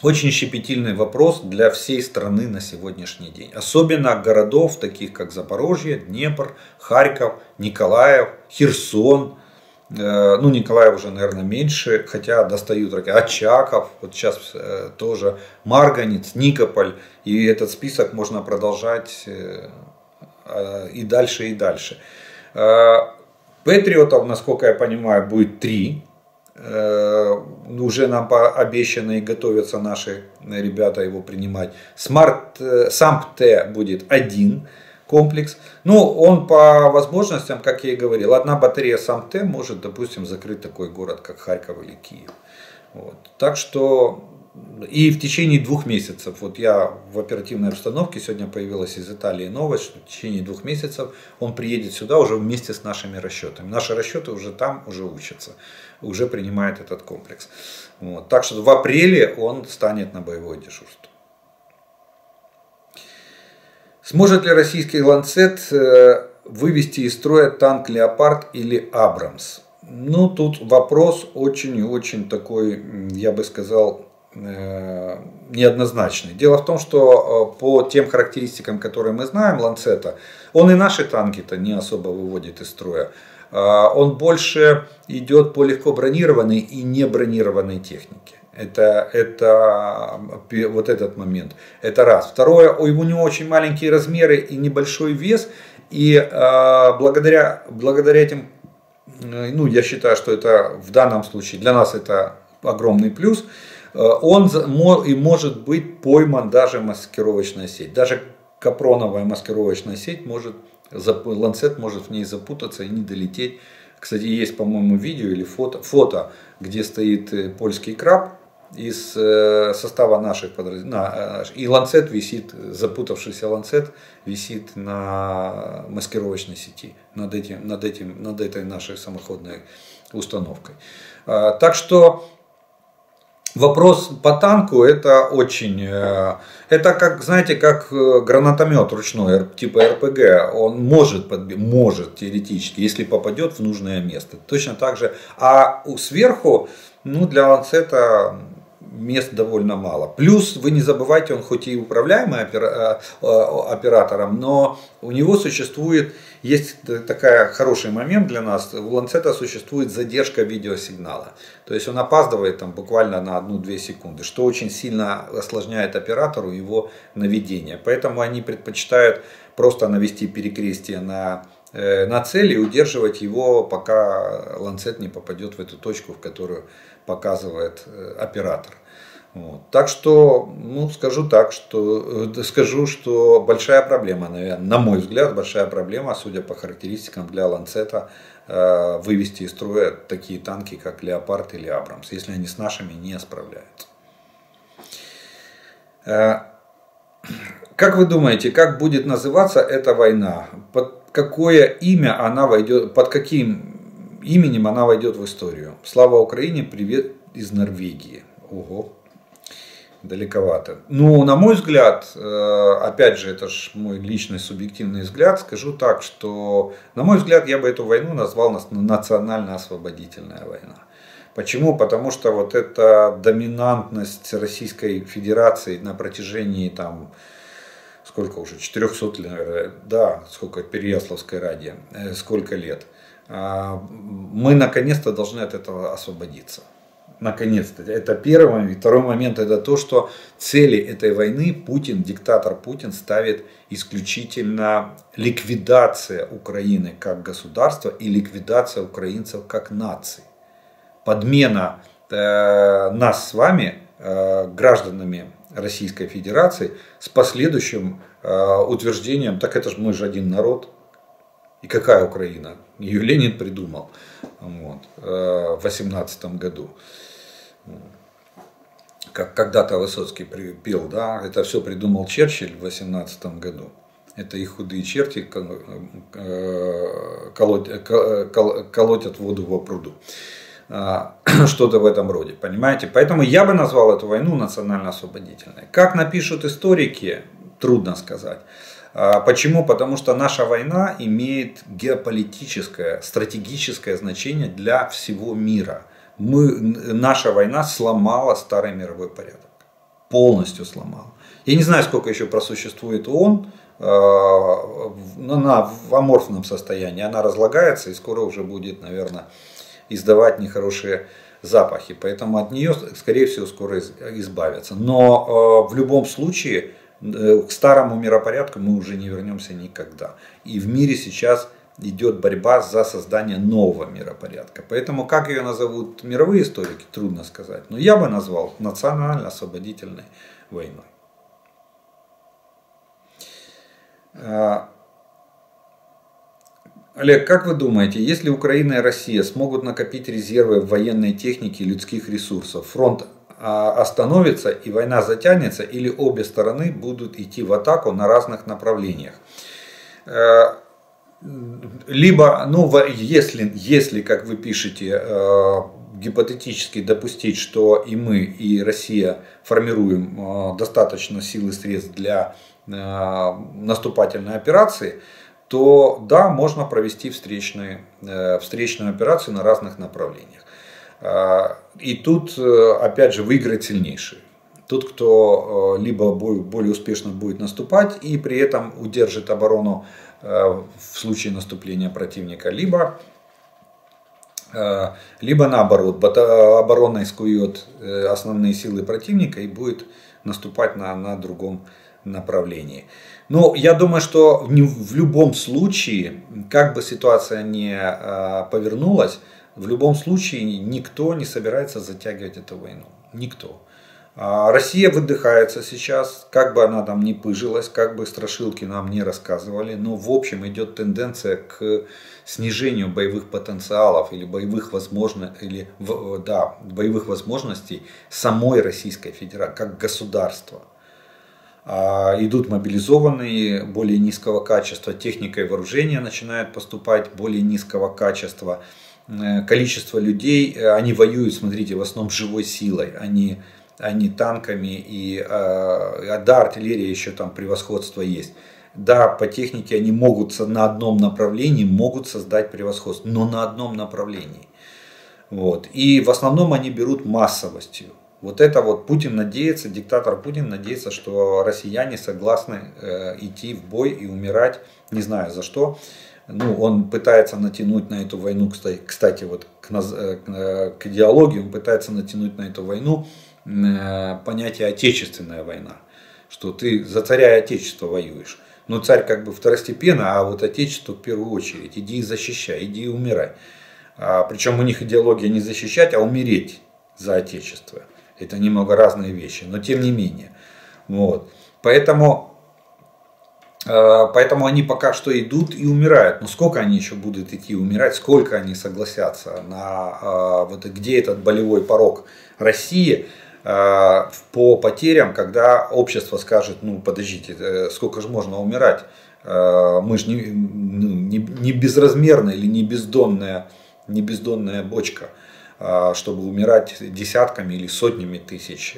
очень щепетильный вопрос для всей страны на сегодняшний день. Особенно городов, таких как Запорожье, Днепр, Харьков, Николаев, Херсон – ну, Николаев уже, наверное, меньше, хотя достают ракеты. Очаков, вот сейчас э, тоже, Марганец, Никополь. И этот список можно продолжать э, и дальше, и дальше. Патриотов, насколько я понимаю, будет три. Уже нам обещаны и готовятся наши ребята его принимать. Смарт, сам Т будет один комплекс. Ну, он по возможностям, как я и говорил, одна батарея сам Т может, допустим, закрыть такой город, как Харьков или Киев. Вот. Так что и в течение двух месяцев, вот я в оперативной обстановке, сегодня появилась из Италии новость, что в течение двух месяцев он приедет сюда уже вместе с нашими расчетами. Наши расчеты уже там, уже учатся, уже принимает этот комплекс. Вот. Так что в апреле он станет на боевое дежурство. Сможет ли российский Ланцет э, вывести из строя танк Леопард или Абрамс? Ну, тут вопрос очень и очень такой, я бы сказал, э, неоднозначный. Дело в том, что э, по тем характеристикам, которые мы знаем Ланцета, он и наши танки-то не особо выводит из строя. Он больше идет по легко бронированной и не бронированной технике. Это, это вот этот момент. Это раз. Второе, у него очень маленькие размеры и небольшой вес. И э, благодаря, благодаря этим, э, ну, я считаю, что это в данном случае для нас это огромный плюс. Э, он и может быть пойман даже маскировочная сеть. Даже капроновая маскировочная сеть может, ланцет может в ней запутаться и не долететь. Кстати, есть, по-моему, видео или фото, фото, где стоит э, польский краб, из э, состава наших подразделений. И ланцет висит, запутавшийся ланцет висит на маскировочной сети над, этим, над, этим, над этой нашей самоходной установкой. А, так что вопрос по танку это очень, э, это как, знаете, как э, гранатомет ручной, типа РПГ, он может, может теоретически, если попадет в нужное место. Точно так же, а сверху, ну, для ланцета мест довольно мало. Плюс, вы не забывайте, он хоть и управляемый э, э, оператором, но у него существует, есть такой хороший момент для нас, у Ланцета существует задержка видеосигнала. То есть он опаздывает там буквально на 1-2 секунды, что очень сильно осложняет оператору его наведение. Поэтому они предпочитают просто навести перекрестие на э, на цели и удерживать его, пока ланцет не попадет в эту точку, в которую показывает оператор. Вот. Так что, ну, скажу так, что э, <laughs> скажу, что большая проблема, наверное, на мой взгляд, большая проблема, судя по характеристикам для Ланцета, э, вывести из строя такие танки, как Леопард или Абрамс, если они с нашими не справляются. Э, <clears throat> как вы думаете, как будет называться эта война? Под какое имя она войдет, под каким именем она войдет в историю? Слава Украине, привет из Норвегии. Ого, далековато. Ну, на мой взгляд, э, опять же, это же мой личный субъективный взгляд, скажу так, что, на мой взгляд, я бы эту войну назвал национально-освободительная война. Почему? Потому что вот эта доминантность Российской Федерации на протяжении там, сколько уже, 400 лет, да, сколько Переяславской ради, э, сколько лет, а, мы наконец-то должны от этого освободиться наконец-то. Это первый момент. Второй момент это то, что цели этой войны Путин, диктатор Путин ставит исключительно ликвидация Украины как государства и ликвидация украинцев как нации. Подмена э, нас с вами, э, гражданами Российской Федерации, с последующим э, утверждением, так это же мы же один народ. И какая Украина? Ее Ленин придумал вот, э, в 18 году как когда-то Высоцкий пел, да, это все придумал Черчилль в 18 году. Это их худые черти э, колотят воду в пруду. А, <clears throat> что-то в этом роде, понимаете? Поэтому я бы назвал эту войну национально-освободительной. Как напишут историки, трудно сказать. А, почему? Потому что наша война имеет геополитическое, стратегическое значение для всего мира – мы, наша война сломала старый мировой порядок. Полностью сломала. Я не знаю, сколько еще просуществует ООН, э, она в аморфном состоянии, она разлагается и скоро уже будет, наверное, издавать нехорошие запахи. Поэтому от нее, скорее всего, скоро избавятся. Но э, в любом случае к старому миропорядку мы уже не вернемся никогда. И в мире сейчас идет борьба за создание нового миропорядка. Поэтому как ее назовут мировые историки, трудно сказать. Но я бы назвал национально-освободительной войной. А, Олег, как вы думаете, если Украина и Россия смогут накопить резервы в военной технике и людских ресурсов, фронт остановится и война затянется, или обе стороны будут идти в атаку на разных направлениях? А, либо, ну, если, если, как вы пишете, э, гипотетически допустить, что и мы, и Россия формируем э, достаточно сил и средств для э, наступательной операции, то да, можно провести встречные, встречную операцию на разных направлениях. И тут, опять же, выиграет сильнейший. Тот, кто либо более успешно будет наступать и при этом удержит оборону Э, в случае наступления противника, либо, э, либо наоборот, оборона искует э, основные силы противника и будет наступать на, на другом направлении. Но я думаю, что в любом случае, как бы ситуация не повернулась, в любом случае никто не собирается затягивать эту войну. Никто. А Россия выдыхается сейчас, как бы она там ни пыжилась, как бы страшилки нам не рассказывали, но в общем идет тенденция к снижению боевых потенциалов или боевых, возможно, или, да, боевых возможностей самой Российской Федерации, как государства. А, идут мобилизованные более низкого качества, техника и вооружение начинают поступать более низкого качества, количество людей, э, они воюют, смотрите, в основном живой силой, они а не танками, и э, да, артиллерия еще там превосходство есть. Да, по технике они могут на одном направлении могут создать превосходство, но на одном направлении. Вот. И в основном они берут массовостью. Вот это вот Путин надеется, диктатор Путин надеется, что россияне согласны э, идти в бой и умирать, не знаю за что. Ну, он пытается натянуть на эту войну, кстати, кстати вот к, э, к идеологии, он пытается натянуть на эту войну Э, понятие отечественная война, что ты за царя и отечество воюешь. Но царь как бы второстепенно, а вот отечество в первую очередь. Иди и защищай, иди и умирай. А, причем у них идеология не защищать, а умереть за отечество. Это немного разные вещи, но тем не менее. Вот. Поэтому, э, поэтому они пока что идут и умирают. Но сколько они еще будут идти умирать, сколько они согласятся на э, вот где этот болевой порог России – по потерям, когда общество скажет, ну подождите, э, сколько же можно умирать? Мы же не, ну, не, не безразмерная или не бездонная, не бездонная бочка, чтобы умирать десятками или сотнями тысяч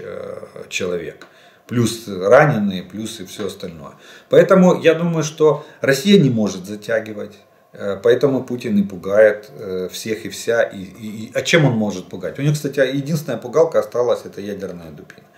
человек плюс раненые, плюс и все остальное. Поэтому я думаю, что Россия не может затягивать. Э, поэтому Путин и пугает э, всех и вся. И, и, а чем он может пугать? У него, кстати, единственная пугалка осталась, это ядерная дубина.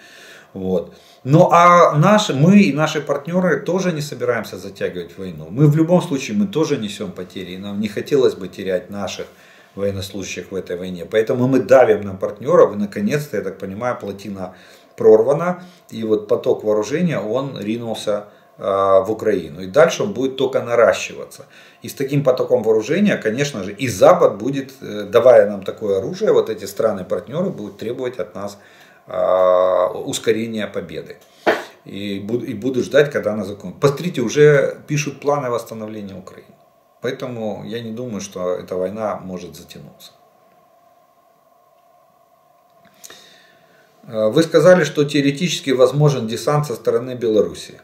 Вот. Ну а наши, мы и наши партнеры тоже не собираемся затягивать войну. Мы в любом случае, мы тоже несем потери. И нам не хотелось бы терять наших военнослужащих в этой войне. Поэтому мы давим на партнеров. И наконец-то, я так понимаю, плотина прорвана. И вот поток вооружения, он ринулся а, в Украину. И дальше он будет только наращиваться. И с таким потоком вооружения, конечно же, и Запад будет, э, давая нам такое оружие, вот эти страны-партнеры будут требовать от нас а, ускорения победы. И буду, и буду ждать, когда она закончится. Посмотрите, уже пишут планы восстановления Украины. Поэтому я не думаю, что эта война может затянуться. Вы сказали, что теоретически возможен десант со стороны Беларуси.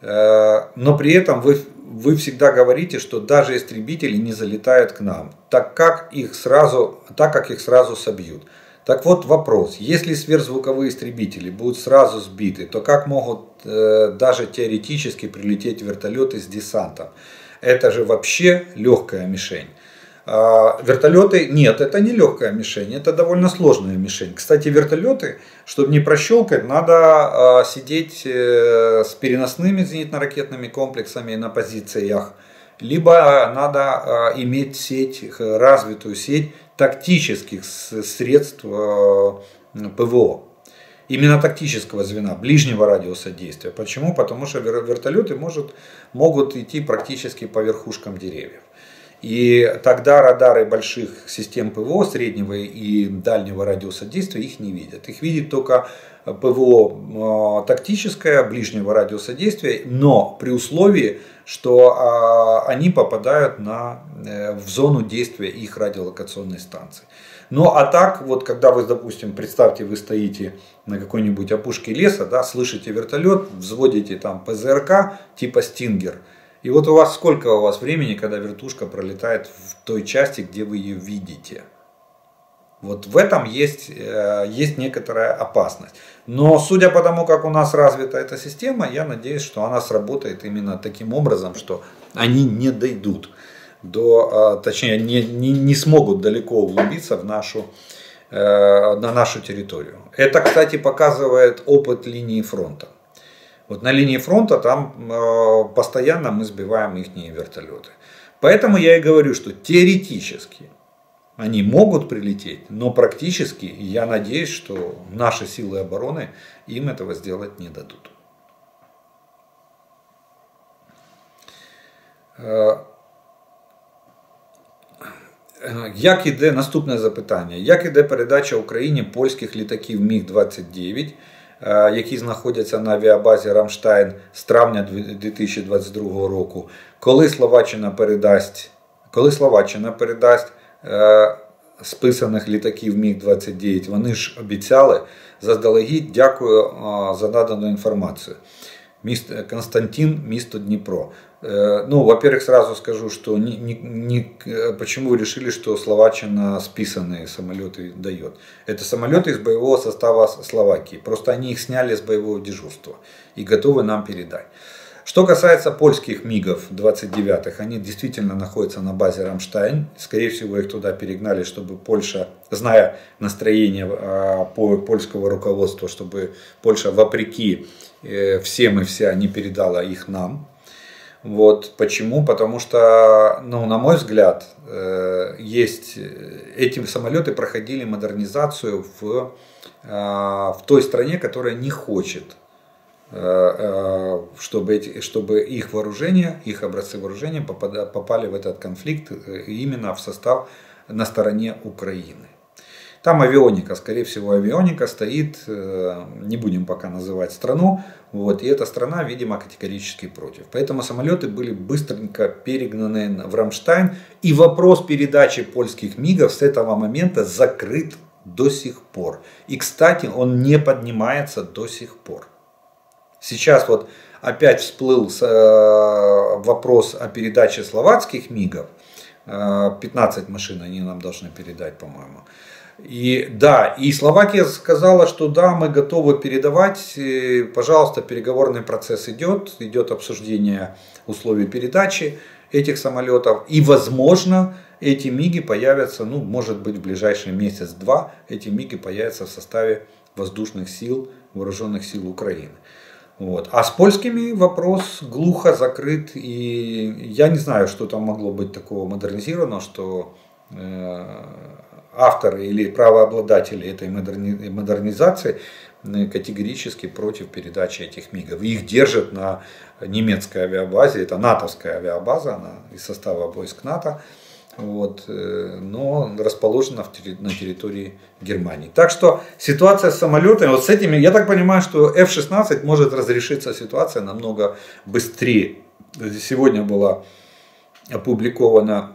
Э, но при этом вы, вы всегда говорите, что даже истребители не залетают к нам, так как их сразу, так как их сразу собьют. Так вот вопрос, если сверхзвуковые истребители будут сразу сбиты, то как могут э, даже теоретически прилететь вертолеты с десантом? Это же вообще легкая мишень. А, вертолеты, нет, это не легкая мишень, это довольно сложная мишень. Кстати, вертолеты, чтобы не прощелкать, надо а, сидеть э, с переносными зенитно-ракетными комплексами на позициях, либо надо а, иметь сеть, развитую сеть тактических средств ПВО. Именно тактического звена, ближнего радиуса действия. Почему? Потому что вертолеты может, могут идти практически по верхушкам деревьев. И тогда радары больших систем ПВО среднего и дальнего радиуса действия их не видят. Их видит только ПВО э, тактическое, ближнего радиуса действия, но при условии, что а, они попадают на, э, в зону действия их радиолокационной станции. Ну а так, вот когда вы, допустим, представьте, вы стоите на какой-нибудь опушке леса, да, слышите вертолет, взводите там ПЗРК типа Стингер – и вот у вас сколько у вас времени, когда вертушка пролетает в той части, где вы ее видите? Вот в этом есть, э, есть некоторая опасность. Но судя по тому, как у нас развита эта система, я надеюсь, что она сработает именно таким образом, что они не дойдут до, э, точнее, не, не, не смогут далеко углубиться в нашу, э, на нашу территорию. Это, кстати, показывает опыт линии фронта. Вот на линии фронта там э, постоянно мы сбиваем их вертолеты. Поэтому я и говорю, что теоретически они могут прилететь, но практически я надеюсь, что наши силы обороны им этого сделать не дадут. Як іде наступне запитання? Як іде передача Україні польських літаків Міг-29 Е, які знаходяться на авіабазі Рамштайн з травня 2022 року. Коли Словаччина передасть коли Словаччина передасть е, списаних літаків Міг-29, вони ж обіцяли заздалегідь дякую е, за надану інформацію. Міст, Константин, місто Дніпро. Э, ну, во-первых, сразу скажу, что не, не, не, э, почему вы решили, что Словаччина списанные самолеты дает. Это самолеты из боевого состава Словакии. Просто они их сняли с боевого дежурства и готовы нам передать. Что касается польских МИГов 29-х, они действительно находятся на базе Рамштайн. Скорее всего, их туда перегнали, чтобы Польша, зная настроение а, польского руководства, чтобы Польша вопреки э, всем и вся не передала их нам. Вот почему? Потому что, ну, на мой взгляд, э, есть эти самолеты проходили модернизацию в, э, в той стране, которая не хочет, э, чтобы, эти, чтобы их вооружение, их образцы вооружения попали в этот конфликт именно в состав на стороне Украины. Там авионика, скорее всего, авионика стоит, э, не будем пока называть страну, вот, и эта страна, видимо, категорически против. Поэтому самолеты были быстренько перегнаны в Рамштайн, и вопрос передачи польских МИГов с этого момента закрыт до сих пор. И, кстати, он не поднимается до сих пор. Сейчас вот опять всплыл э, вопрос о передаче словацких МИГов. 15 э, машин они нам должны передать, по-моему. И да, и Словакия сказала, что да, мы готовы передавать, пожалуйста, переговорный процесс идет, идет обсуждение условий передачи этих самолетов. И возможно, эти МИГи появятся, ну, может быть, в ближайший месяц-два, эти МИГи появятся в составе воздушных сил, вооруженных сил Украины. Вот. А с польскими вопрос глухо закрыт. И я не знаю, что там могло быть такого модернизированного, что э, авторы или правообладатели этой модерни, модернизации категорически против передачи этих МИГов. Их держат на немецкой авиабазе, это натовская авиабаза, она из состава войск НАТО вот, э, но расположена на территории Германии. Так что ситуация с самолетами, вот с этими, я так понимаю, что F-16 может разрешиться ситуация намного быстрее. Сегодня была опубликована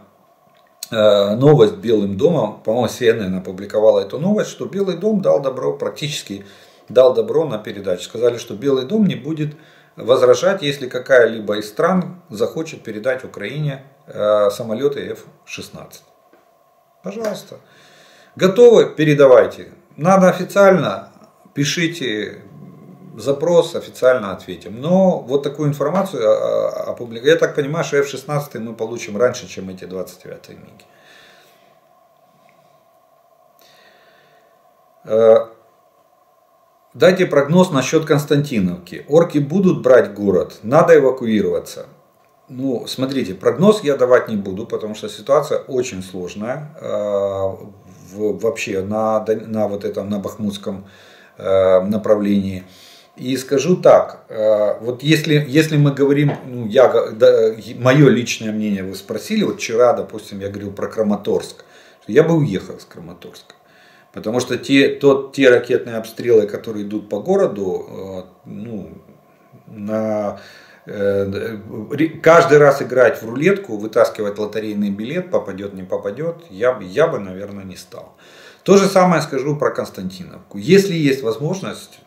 новость Белым домом, по-моему, CNN опубликовала эту новость, что Белый дом дал добро, практически дал добро на передачу. Сказали, что Белый дом не будет возражать, если какая-либо из стран захочет передать Украине Э, самолеты F-16. Пожалуйста. Готовы? Передавайте. Надо официально, пишите запрос, официально ответим. Но вот такую информацию опубликовать. Я так понимаю, что F-16 мы получим раньше, чем эти 29-е МИГи. Э, дайте прогноз насчет Константиновки. Орки будут брать город, надо эвакуироваться. Ну, смотрите, прогноз я давать не буду, потому что ситуация очень сложная. Э, вообще на, на вот этом, на бахмутском э, направлении. И скажу так, э, вот если, если мы говорим, ну, я, да, мое личное мнение вы спросили, вот вчера, допустим, я говорил про Краматорск, я бы уехал с Краматорска. Потому что те, тот, те ракетные обстрелы, которые идут по городу, ну, на Э, каждый раз играть в рулетку, вытаскивать лотерейный билет, попадет, не попадет, я, я бы, наверное, не стал. То же самое скажу про Константиновку. Если есть возможность,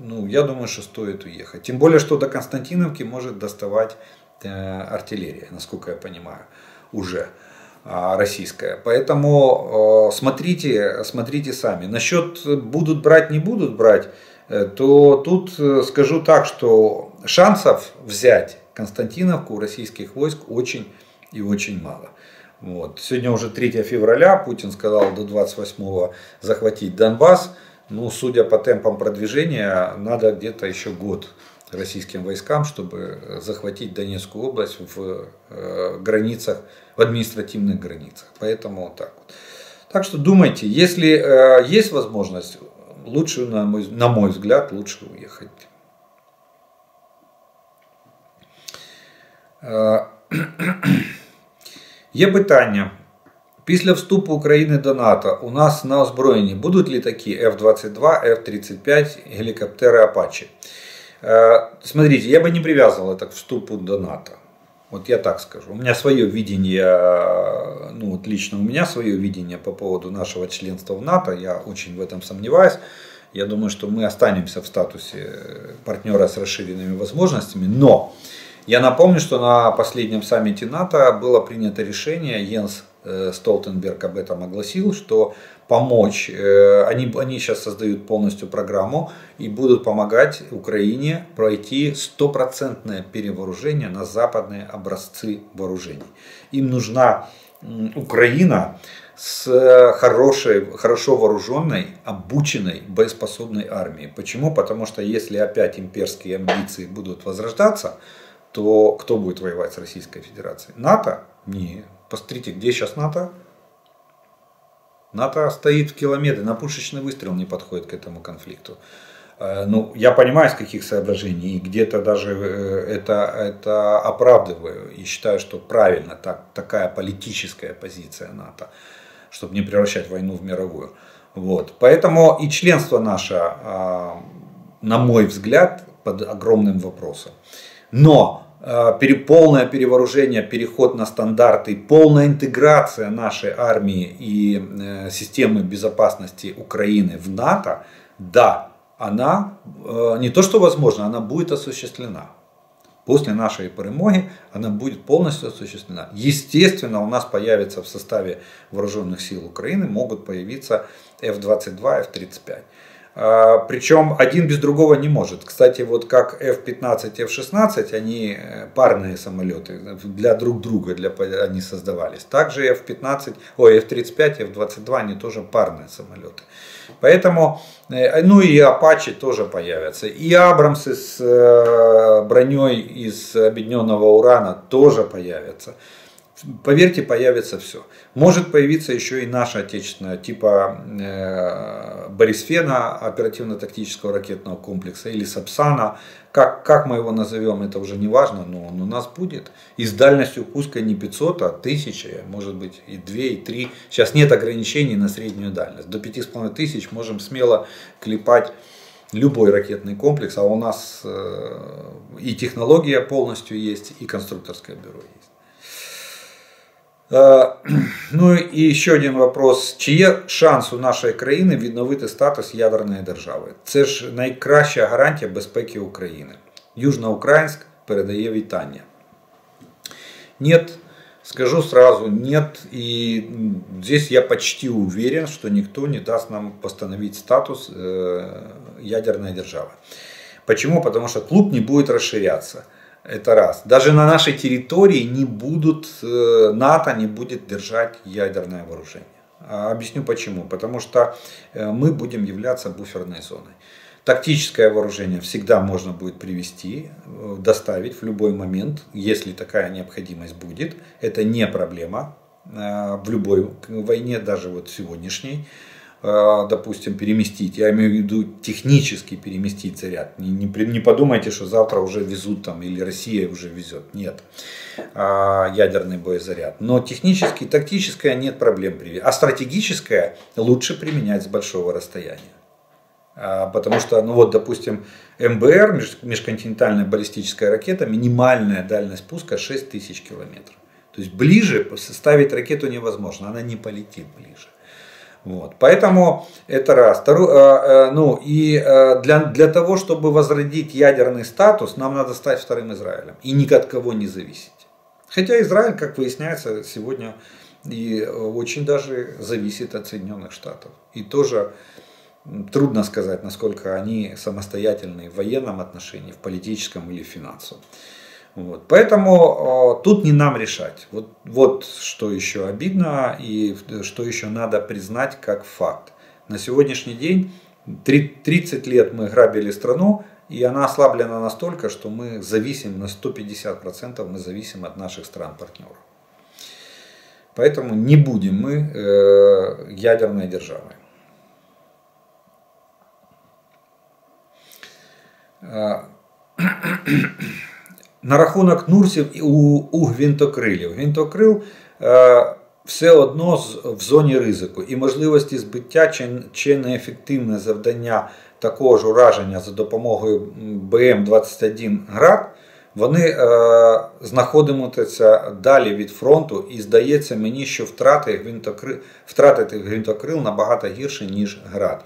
ну, я думаю, что стоит уехать. Тем более, что до Константиновки может доставать э, артиллерия, насколько я понимаю, уже э, российская. Поэтому э, смотрите, смотрите сами. Насчет будут брать, не будут брать, э, то тут э, скажу так, что шансов взять Константиновку у российских войск очень и очень мало. Вот. Сегодня уже 3 февраля, Путин сказал до 28 захватить Донбасс. Ну, судя по темпам продвижения, надо где-то еще год российским войскам, чтобы захватить Донецкую область в э, границах, в административных границах. Поэтому вот так вот. Так что думайте, если э, есть возможность, лучше, на мой, на мой взгляд, лучше уехать. <clears throat> Є питання. Після вступу України до НАТО у нас на озброєнні будуть літаки F-22, F-35, геликоптеры Apache. Смотрите, я бы не привязывал это к вступу до НАТО. Вот я так скажу. У меня свое видение, ну вот лично у меня свое видение по поводу нашего членства в НАТО. Я очень в этом сомневаюсь. Я думаю, что мы останемся в статусе партнера с расширенными возможностями. Но я напомню, что на последнем саммите НАТО было принято решение, Йенс э, Столтенберг об этом огласил, что помочь, э, они, они сейчас создают полностью программу и будут помогать Украине пройти стопроцентное перевооружение на западные образцы вооружений. Им нужна Украина с хорошей, хорошо вооруженной, обученной, боеспособной армией. Почему? Потому что если опять имперские амбиции будут возрождаться, то кто будет воевать с Российской Федерацией? НАТО? Не. Посмотрите, где сейчас НАТО? НАТО стоит в километре, на пушечный выстрел не подходит к этому конфликту. Э, ну, я понимаю, с каких соображений, и где-то даже э, это, это оправдываю, и считаю, что правильно так, такая политическая позиция НАТО, чтобы не превращать войну в мировую. Вот. Поэтому и членство наше, а, на мой взгляд, под огромным вопросом. Но полное перевооружение, переход на стандарты, полная интеграция нашей армии и системы безопасности Украины в НАТО, да, она не то что возможно, она будет осуществлена. После нашей перемоги она будет полностью осуществлена. Естественно, у нас появится в составе вооруженных сил Украины, могут появиться F-22, F-35. Причем один без другого не может. Кстати, вот как F-15, F-16, они э, парные самолеты для друг друга для, они создавались. Также F-15, ой, F-35, F-22, они тоже парные самолеты. Поэтому, э, ну и Apache тоже появятся. И Абрамсы с э, броней из объединенного урана тоже появятся. Поверьте, появится все. Может появиться еще и наша отечественная, типа э, Борисфена, оперативно-тактического ракетного комплекса, или Сапсана. Как, как мы его назовем, это уже не важно, но он у нас будет. И с дальностью пуска не 500, а 1000, может быть и 2, и 3. Сейчас нет ограничений на среднюю дальность. До 5500 можем смело клепать любой ракетный комплекс, а у нас э, и технология полностью есть, и конструкторское бюро есть. Е, <clears throat> ну і ще один вопрос: чи є шанс у нашої країни відновити статус ядерної держави? Це ж найкраща гарантія безпеки України. Южноукраїнськ передає вітання. Нет, скажу сразу, нет. И здесь я почти уверен, что никто не даст нам постановить статус э, ядерной державы. Почему? Потому что клуб не будет расширяться. Это раз. Даже на нашей территории не будут, э, НАТО не будет держать ядерное вооружение. А объясню почему. Потому что э, мы будем являться буферной зоной. Тактическое вооружение всегда можно будет привести, э, доставить в любой момент, если такая необходимость будет. Это не проблема в любой войне, даже вот сегодняшней. Э, допустим, переместить, я имею в виду технически переместить заряд. Не, не, не подумайте, что завтра уже везут там или Россия уже везет. Нет. А, ядерный боезаряд. Но технически, тактическое нет проблем. А стратегическое лучше применять с большого расстояния. А, потому что, ну вот, допустим, МБР, межконтинентальная баллистическая ракета, минимальная дальность пуска 6000 километров. То есть ближе ставить ракету невозможно, она не полетит ближе. Вот. Поэтому это раз. Второе, э, э, ну, и э, для, для того, чтобы возродить ядерный статус, нам надо стать вторым Израилем. И ни от кого не зависеть. Хотя Израиль, как выясняется, сегодня и очень даже зависит от Соединенных Штатов. И тоже трудно сказать, насколько они самостоятельны в военном отношении, в политическом или финансовом. Вот. Поэтому э, тут не нам решать. Вот, вот что еще обидно и что еще надо признать как факт. На сегодняшний день 30 лет мы грабили страну, и она ослаблена настолько, что мы зависим на 150% мы зависим от наших стран-партнеров. Поэтому не будем мы э, ядерной державой. Э, <clears throat> На рахунок Нурсів у, у гвинтокрилів. Гвинтокрил е, все одно в зоні ризику і можливості збиття чи, чи неефективне завдання такого ж ураження за допомогою БМ-21 ГРАД, вони е, знаходитимуться далі від фронту, і здається мені, що втрати гвинтокрил, втратити гвинтокрил набагато гірше, ніж ГРАД.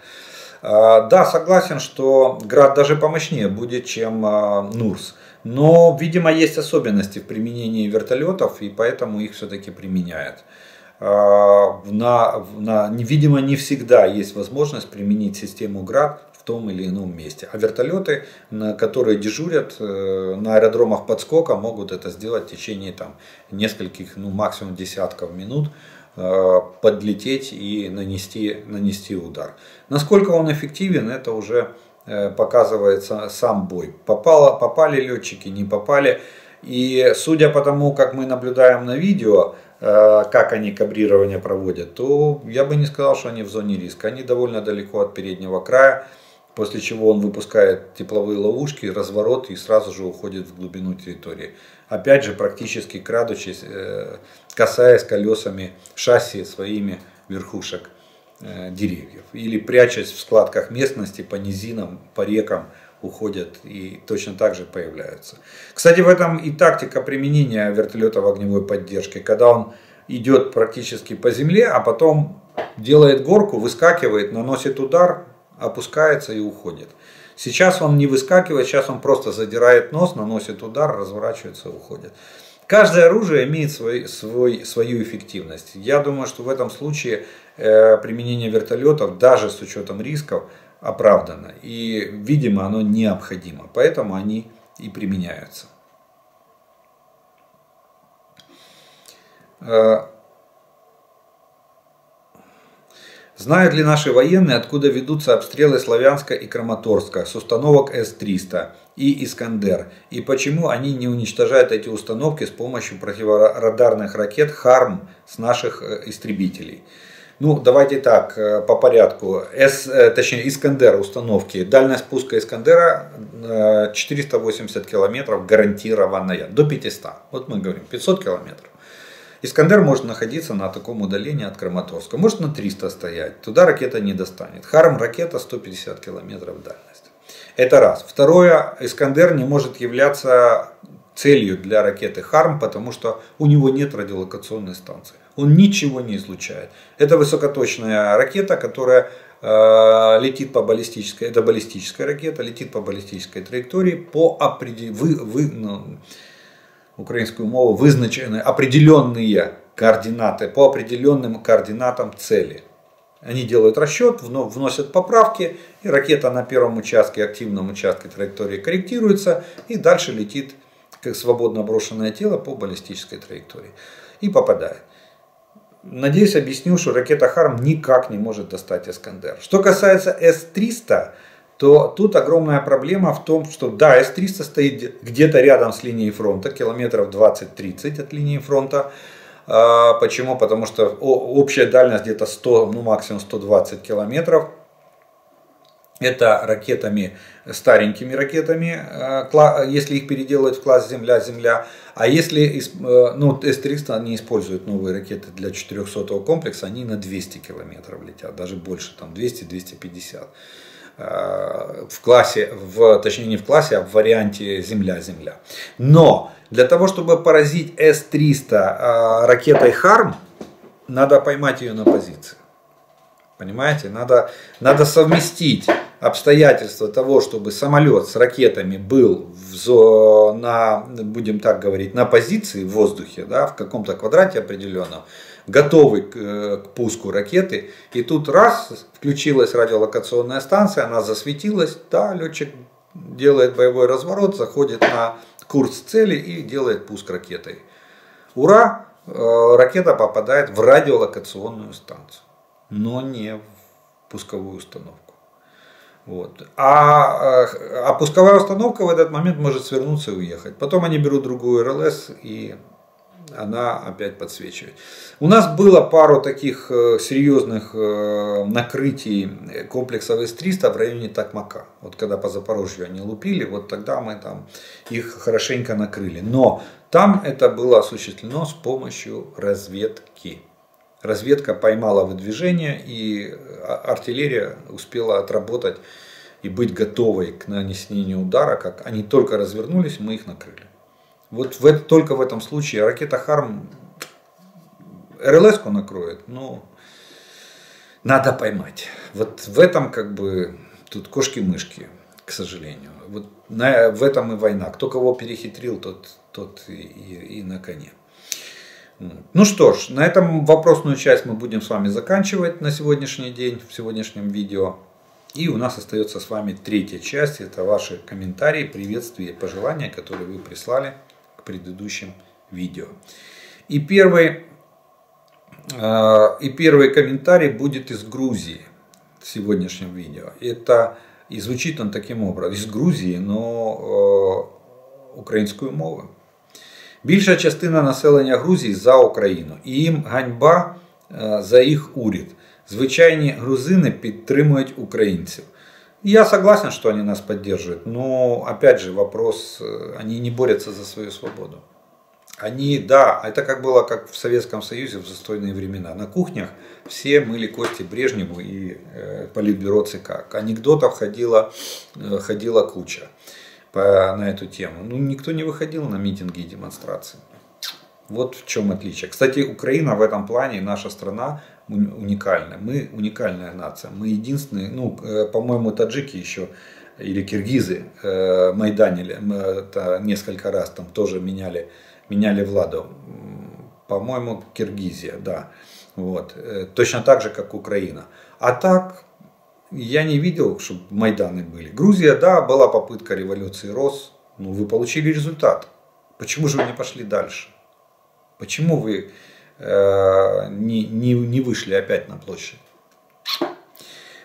Е, да, согласен, что ГРАД даже помощнее будет, чем е, Нурс. Но, видимо, есть особенности в применении вертолетов, и поэтому их все-таки применяют. А, на, на, видимо, не всегда есть возможность применить систему ГРАД в том или ином месте. А вертолеты, которые дежурят э, на аэродромах подскока, могут это сделать в течение там, нескольких, ну максимум десятков минут, э, подлететь и нанести, нанести удар. Насколько он эффективен, это уже Э, показывает сам бой. Попало, попали летчики, не попали. И судя по тому, как мы наблюдаем на видео, э, как они кабрирование проводят, то я бы не сказал, что они в зоне риска. Они довольно далеко от переднего края, после чего он выпускает тепловые ловушки, разворот и сразу же уходит в глубину территории. Опять же, практически крадучись, э, касаясь колесами шасси своими верхушек деревьев. Или прячась в складках местности по низинам, по рекам, уходят и точно так же появляются. Кстати, в этом и тактика применения вертолета в огневой поддержке, когда он идет практически по земле, а потом делает горку, выскакивает, наносит удар, опускается и уходит. Сейчас он не выскакивает, сейчас он просто задирает нос, наносит удар, разворачивается и уходит. Каждое оружие имеет свой, свой, свою эффективность. Я думаю, что в этом случае э, применение вертолетов, даже с учетом рисков, оправдано. И, видимо, оно необходимо. Поэтому они и применяются. Э, Знают ли наши военные, откуда ведутся обстрелы Славянска и Краматорска с установок С-300 и Искандер? И почему они не уничтожают эти установки с помощью противорадарных ракет ХАРМ с наших э, истребителей? Ну, давайте так, э, по порядку. С, э, точнее, Искандер установки. Дальность пуска Искандера 480 километров гарантированная, до 500. Вот мы говорим, 500 километров. Искандер может находиться на таком удалении от Краматорска. Может на 300 стоять. Туда ракета не достанет. Харм ракета 150 километров дальность. Это раз. Второе. Искандер не может являться целью для ракеты Харм, потому что у него нет радиолокационной станции. Он ничего не излучает. Это высокоточная ракета, которая э, летит по баллистической, это баллистическая ракета, летит по баллистической траектории по определению, вы, вы, ну, українською мовою визначені определенные координаты по определенным координатам цели. Они делают расчет, вносят поправки, и ракета на первом участке, активном участке траектории корректируется, и дальше летит как свободно брошенное тело по баллистической траектории. И попадает. Надеюсь, объяснил, что ракета Харм никак не может достать Эскандер. Что касается С-300, то тут огромная проблема в том, что да, С-300 стоит где-то рядом с линией фронта, километров 20-30 от линии фронта. А, почему? Потому что общая дальность где-то 100, ну максимум 120 километров. Это ракетами, старенькими ракетами, а, если их переделать в класс Земля-Земля. А если э, ну, С-300 не используют новые ракеты для 400 комплекса, они на 200 километров летят, даже больше, там 200-250. В классе, в, точнее не в классе, а в варианте Земля-Земля. Но для того, чтобы поразить С-300 э, ракетой Харм, надо поймать ее на позиции. Понимаете? Надо, надо совместить обстоятельства того, чтобы самолет с ракетами был в, на, будем так говорить, на позиции в воздухе, да, в каком-то квадрате определенном, готовый к, э, к пуску ракеты. И тут раз, включилась радиолокационная станция, она засветилась, да, летчик делает боевой разворот, заходит на курс цели и делает пуск ракетой. Ура! Э, ракета попадает в радиолокационную станцию, но не в пусковую установку. Вот. А, э, а пусковая установка в этот момент может свернуться и уехать. Потом они берут другую РЛС и она опять подсвечивает. У нас было пару таких э, серьезных э, накрытий комплексов С-300 в районе Такмака. Вот когда по Запорожью они лупили, вот тогда мы там их хорошенько накрыли. Но там это было осуществлено с помощью разведки. Разведка поймала выдвижение и а, артиллерия успела отработать и быть готовой к нанесению удара, как они только развернулись, мы их накрыли. Вот в, только в этом случае ракета Харм РЛС-ку накроет, но надо поймать. Вот в этом как бы тут кошки-мышки, к сожалению. Вот на, в этом и война. Кто кого перехитрил, тот, тот и, и, и на коне. Ну что ж, на этом вопросную часть мы будем с вами заканчивать на сегодняшний день, в сегодняшнем видео. И у нас остается с вами третья часть, это ваши комментарии, приветствия и пожелания, которые вы прислали предыдущим видео. И первый, а, и первый комментарий будет из Грузии в сегодняшнем видео. Это и звучит он таким образом, из Грузії, но українською мовою. Більша частина населення Грузії за Україну. І їм ганьба за їх уряд. Звичайні грузини підтримують українців. Я согласен, что они нас поддерживают, но опять же вопрос, э, они не борются за свою свободу. они, да, это как было как в Советском Союзе в застойные времена. На кухнях все мыли кости Брежневу и э, Политбюро ЦК. Анекдотов ходила, э, ходила куча по, на эту тему. Ну, никто не выходил на митинги и демонстрации. Вот в чем отличие. Кстати, Украина в этом плане, наша страна уникальная. Мы уникальная нация. Мы единственные, ну, э, по-моему, таджики еще или киргизы э, майданили несколько раз, там тоже меняли меняли Владу. По-моему, Киргизия, да. Вот. Э, точно так же, как Украина. А так, я не видел, чтобы Майданы были. Грузия, да, была попытка революции РОС. но вы получили результат. Почему же вы не пошли дальше? Почему вы не, не, не вышли опять на площадь?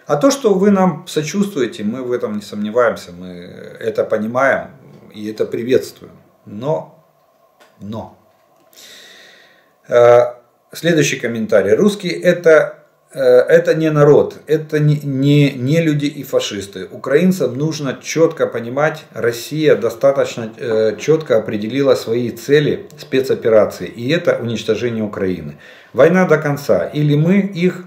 А то, что вы нам сочувствуете, мы в этом не сомневаемся, мы это понимаем и это приветствуем. Но но. Э, следующий комментарий. Русские это, э, это не народ, это не, не, не люди и фашисты. Украинцам нужно четко понимать, Россия достаточно э, четко определила свои цели спецоперации. И это уничтожение Украины. Война до конца. Или мы их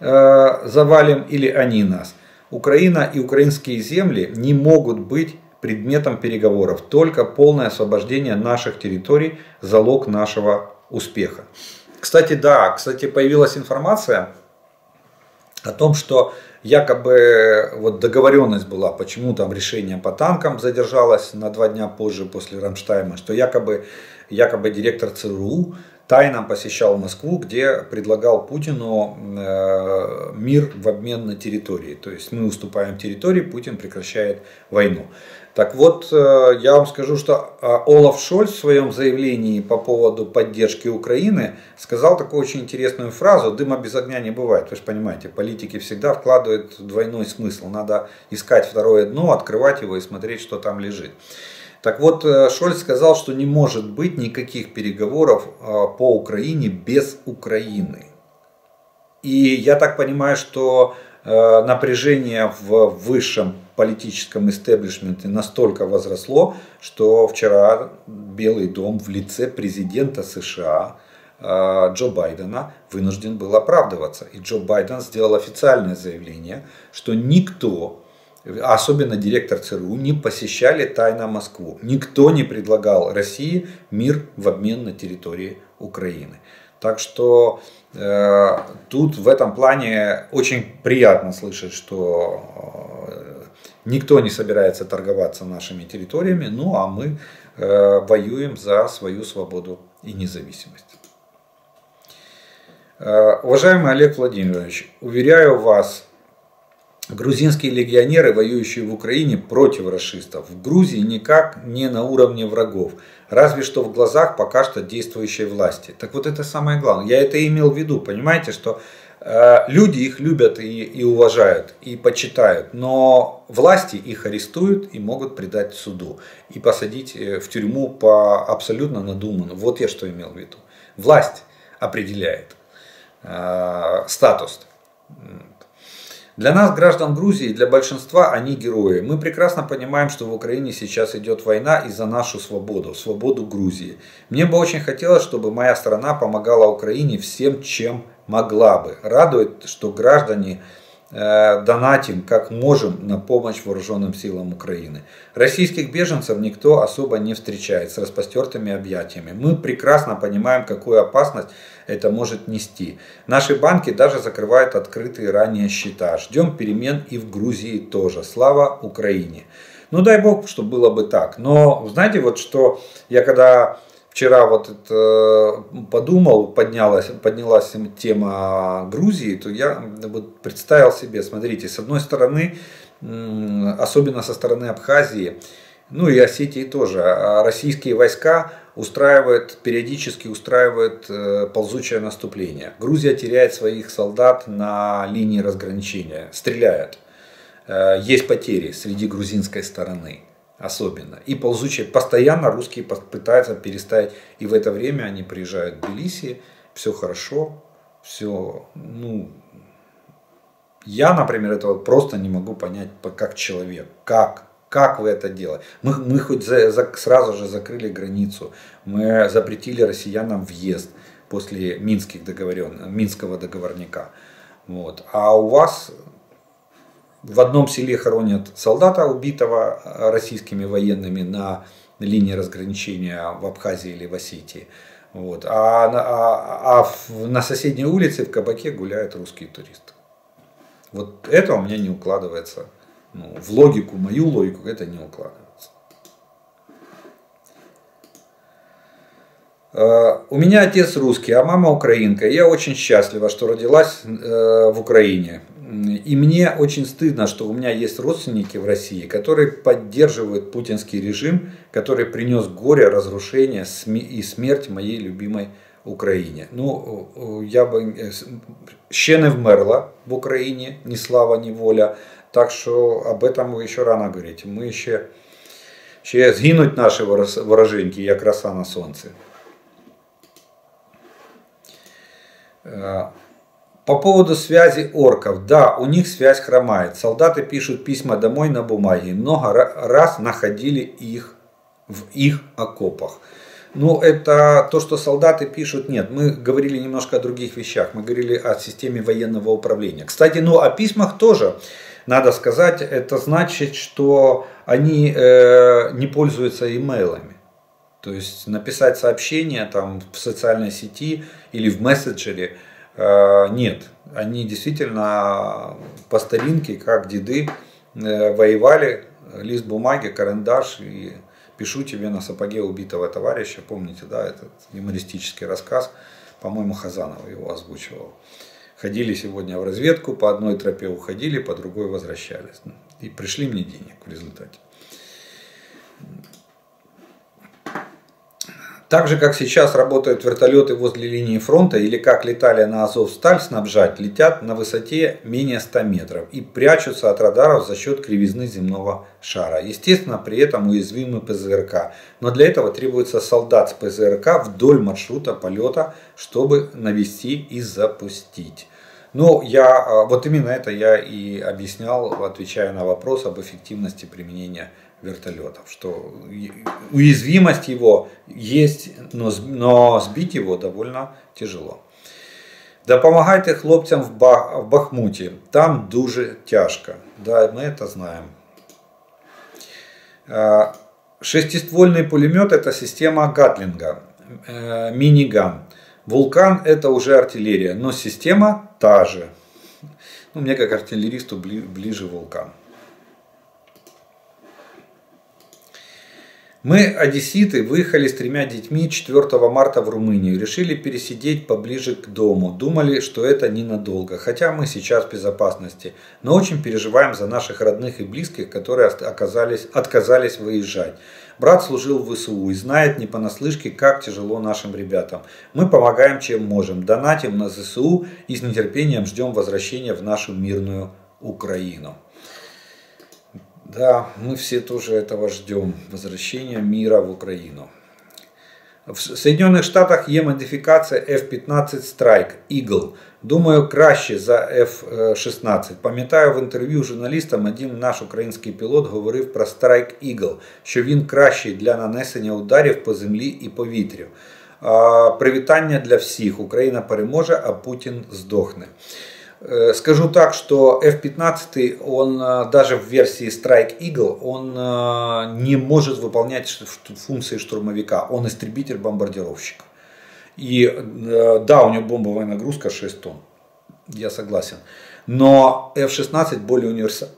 завалим, или они нас. Украина и украинские земли не могут быть предметом переговоров. Только полное освобождение наших территорий – залог нашего успеха. Кстати, да, кстати, появилась информация о том, что якобы вот договоренность была, почему там решение по танкам задержалось на два дня позже после Рамштайма, что якобы, якобы директор ЦРУ тайно посещал Москву, где предлагал Путину э, мир в обмен на территории. То есть мы уступаем территории, Путин прекращает войну. Так вот, э, я вам скажу, что э, Олаф Шольц в своем заявлении по поводу поддержки Украины сказал такую очень интересную фразу «дыма без огня не бывает». Вы же понимаете, политики всегда вкладывают двойной смысл. Надо искать второе дно, открывать его и смотреть, что там лежит. Так вот, э, Шольц сказал, что не может быть никаких переговоров по Украине без Украины. И я так понимаю, что напряжение в высшем политическом истеблишменте настолько возросло, что вчера Белый дом в лице президента США э, Джо Байдена вынужден был оправдываться. И Джо Байден сделал официальное заявление, что никто, особенно директор ЦРУ, не посещали тайно Москву. Никто не предлагал России мир в обмен на территории Украины. Так что э, тут в этом плане очень приятно слышать, что э, Никто не собирается торговаться нашими территориями, ну а мы э, воюем за свою свободу и независимость. Э, уважаемый Олег Владимирович, уверяю вас, грузинские легионеры, воюющие в Украине против расистов, в Грузии никак не на уровне врагов, разве что в глазах пока что действующей власти. Так вот это самое главное. Я это имел в виду, понимаете, что люди их любят и, и уважают, и почитают, но власти их арестуют и могут предать суду и посадить э, в тюрьму по абсолютно надуманному. Вот я что имел в виду. Власть определяет э, статус. Для нас, граждан Грузии, для большинства они герои. Мы прекрасно понимаем, что в Украине сейчас идет война и за нашу свободу, свободу Грузии. Мне бы очень хотелось, чтобы моя страна помогала Украине всем, чем могла бы. Радует, что граждане э, донатим как можем на помощь вооруженным силам Украины. Российских беженцев никто особо не встречает с распостертыми объятиями. Мы прекрасно понимаем, какую опасность это может нести. Наши банки даже закрывают открытые ранее счета. Ждем перемен и в Грузии тоже. Слава Украине! Ну дай бог, чтобы было бы так. Но знаете, вот что я когда вчера вот это подумал, поднялась, поднялась тема Грузии, то я вот представил себе, смотрите, с одной стороны, особенно со стороны Абхазии, ну и Осетии тоже, а российские войска устраивают, периодически устраивают э, ползучее наступление. Грузия теряет своих солдат на линии разграничения, стреляют. Э, есть потери среди грузинской стороны особенно. И ползучие, постоянно русские пытаются переставить. И в это время они приезжают в Тбилиси, все хорошо, все, ну, я, например, этого просто не могу понять как человек. Как? как вы это делаете? Мы, мы хоть за, за, сразу же закрыли границу, мы запретили россиянам въезд после минских договорен, минского договорника. Вот. А у вас в одном селе хоронят солдата, убитого российскими военными на линии разграничения в Абхазии или в Осетии. Вот. А, а, а на соседней улице в кабаке гуляют русские туристы. Вот это у меня не укладывается. Ну, в логику, мою логику это не укладывается. Э, у меня отец русский, а мама украинка. Я очень счастлива, что родилась э, в Украине. И мне очень стыдно, что у меня есть родственники в России, которые поддерживают путинский режим, который принес горе, разрушение и смерть моей любимой Україні. Ну, я би ще не вмерла в Україні, ні слава, ні воля. Так що об этом ще рано говорити. Ми ще, ще згинуть наші вороженьки, як роса на сонці. По поводу связи орков. Да, у них связь хромает. Солдаты пишут письма домой на бумаге. Много раз находили их в их окопах. Ну, это то, что солдаты пишут, нет. Мы говорили немножко о других вещах. Мы говорили о системе военного управления. Кстати, ну, о письмах тоже надо сказать. Это значит, что они э, не пользуются имейлами. То есть написать сообщение там в социальной сети или в мессенджере нет. Они действительно по старинке, как деды, э, воевали, лист бумаги, карандаш и пишу тебе на сапоге убитого товарища. Помните, да, этот юмористический рассказ, по-моему, Хазанов его озвучивал. Ходили сегодня в разведку, по одной тропе уходили, по другой возвращались. И пришли мне денег в результате. Так же, как сейчас работают вертолеты возле линии фронта или как летали на Азов-Сталь снабжать, летят на высоте менее 100 метров и прячутся от радаров за счет кривизны земного шара. Естественно, при этом уязвимы ПЗРК. Но для этого требуется солдат с ПЗРК вдоль маршрута полета, чтобы навести и запустить. Ну, я, а, вот именно это я и объяснял, отвечая на вопрос об эффективности применения вертолетов, что уязвимость его есть, но, но сбить его довольно тяжело. Допомагайте хлопцям в, Бах, в Бахмуті, там дуже тяжко. Да, мы это знаем. Шестиствольный пулемет это система Гатлинга, э, миниган. Вулкан это уже артиллерия, но система та же. Ну, мне как артиллеристу ближе вулкан. Мы, одесситы, выехали с тремя детьми 4 марта в Румынию. Решили пересидеть поближе к дому. Думали, что это ненадолго, хотя мы сейчас в безопасности. Но очень переживаем за наших родных и близких, которые оказались, отказались выезжать. Брат служил в ВСУ и знает не понаслышке, как тяжело нашим ребятам. Мы помогаем, чем можем. Донатим на ЗСУ и с нетерпением ждем возвращения в нашу мирную Украину. Да, мы все тоже этого ждем, возвращения мира в Украину. В Соединенных Штатах є модифікація F-15 Strike Eagle. Думаю, краще за F-16. Пам'ятаю, в інтерв'ю журналістам один наш український пілот говорив про Strike Eagle, що він кращий для нанесення ударів по землі і повітрю. Привітання для всіх. Україна переможе, а Путін здохне. Э, скажу так, что F-15, он э, даже в версии Strike Eagle, он э, не может выполнять функции штурмовика. Он истребитель-бомбардировщик. И да, у него бомбовая нагрузка 6 тонн. Я согласен. Но F-16 более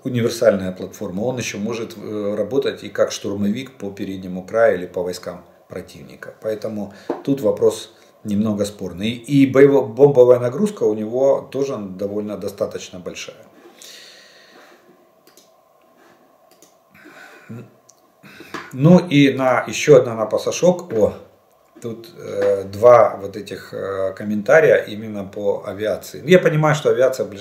универсальная платформа. Он еще может работать и как штурмовик по переднему краю или по войскам противника. Поэтому тут вопрос немного спорный. И боево, бомбовая нагрузка у него тоже довольно достаточно большая. Ну и на еще одна на пассажок. О, тут э, два вот этих э, комментария именно по авиации. Я понимаю, что авиация в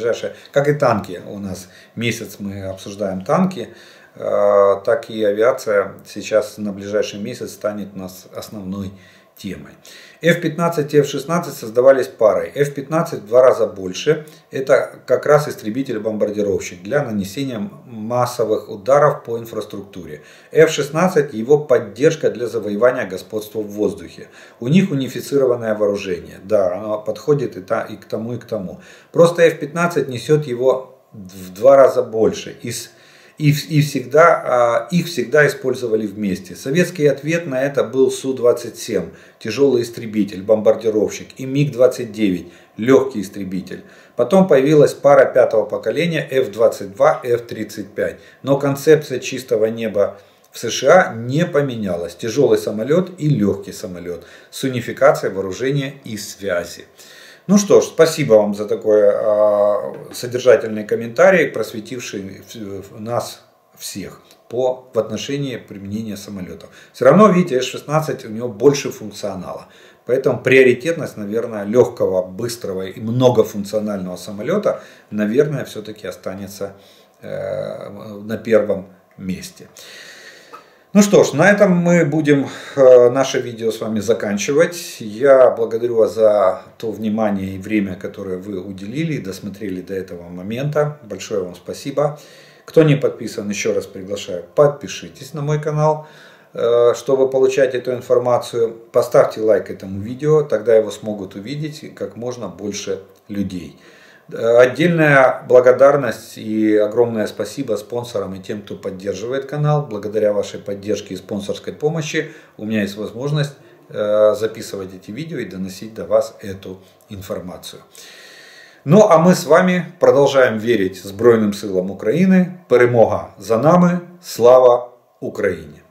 как и танки, у нас месяц мы обсуждаем танки, э, так и авиация сейчас на ближайший месяц станет у нас основной темой. F-15 и F-16 создавались парой. F-15 в два раза больше. Это как раз истребитель-бомбардировщик для нанесения массовых ударов по инфраструктуре. F-16 его поддержка для завоевания господства в воздухе. У них унифицированное вооружение. Да, оно подходит и, та, и к тому, и к тому. Просто F-15 несет его в два раза больше. Из и, и всегда, а, их всегда использовали вместе. Советский ответ на это был Су-27, тяжелый истребитель, бомбардировщик, и МиГ-29, легкий истребитель. Потом появилась пара пятого поколения F-22, F-35. Но концепция чистого неба в США не поменялась. Тяжелый самолет и легкий самолет с унификацией вооружения и связи. Ну что ж, спасибо вам за такой э, содержательный комментарий, просветивший нас всех по, в отношении применения самолетов. Все равно, видите, С-16 у него больше функционала. Поэтому приоритетность, наверное, легкого, быстрого и многофункционального самолета, наверное, все-таки останется э, на первом месте. Ну что ж, на этом мы будем э, наше видео с вами заканчивать. Я благодарю вас за то внимание и время, которое вы уделили и досмотрели до этого момента. Большое вам спасибо. Кто не подписан, еще раз приглашаю, подпишитесь на мой канал, э, чтобы получать эту информацию. Поставьте лайк этому видео, тогда его смогут увидеть как можно больше людей. Отдельная благодарность и огромное спасибо спонсорам и тем, кто поддерживает канал. Благодаря вашей поддержке и спонсорской помощи у меня есть возможность э, записывать эти видео и доносить до вас эту информацию. Ну а мы с вами продолжаем верить Збройним силам України. Перемога за нами. Слава Україні!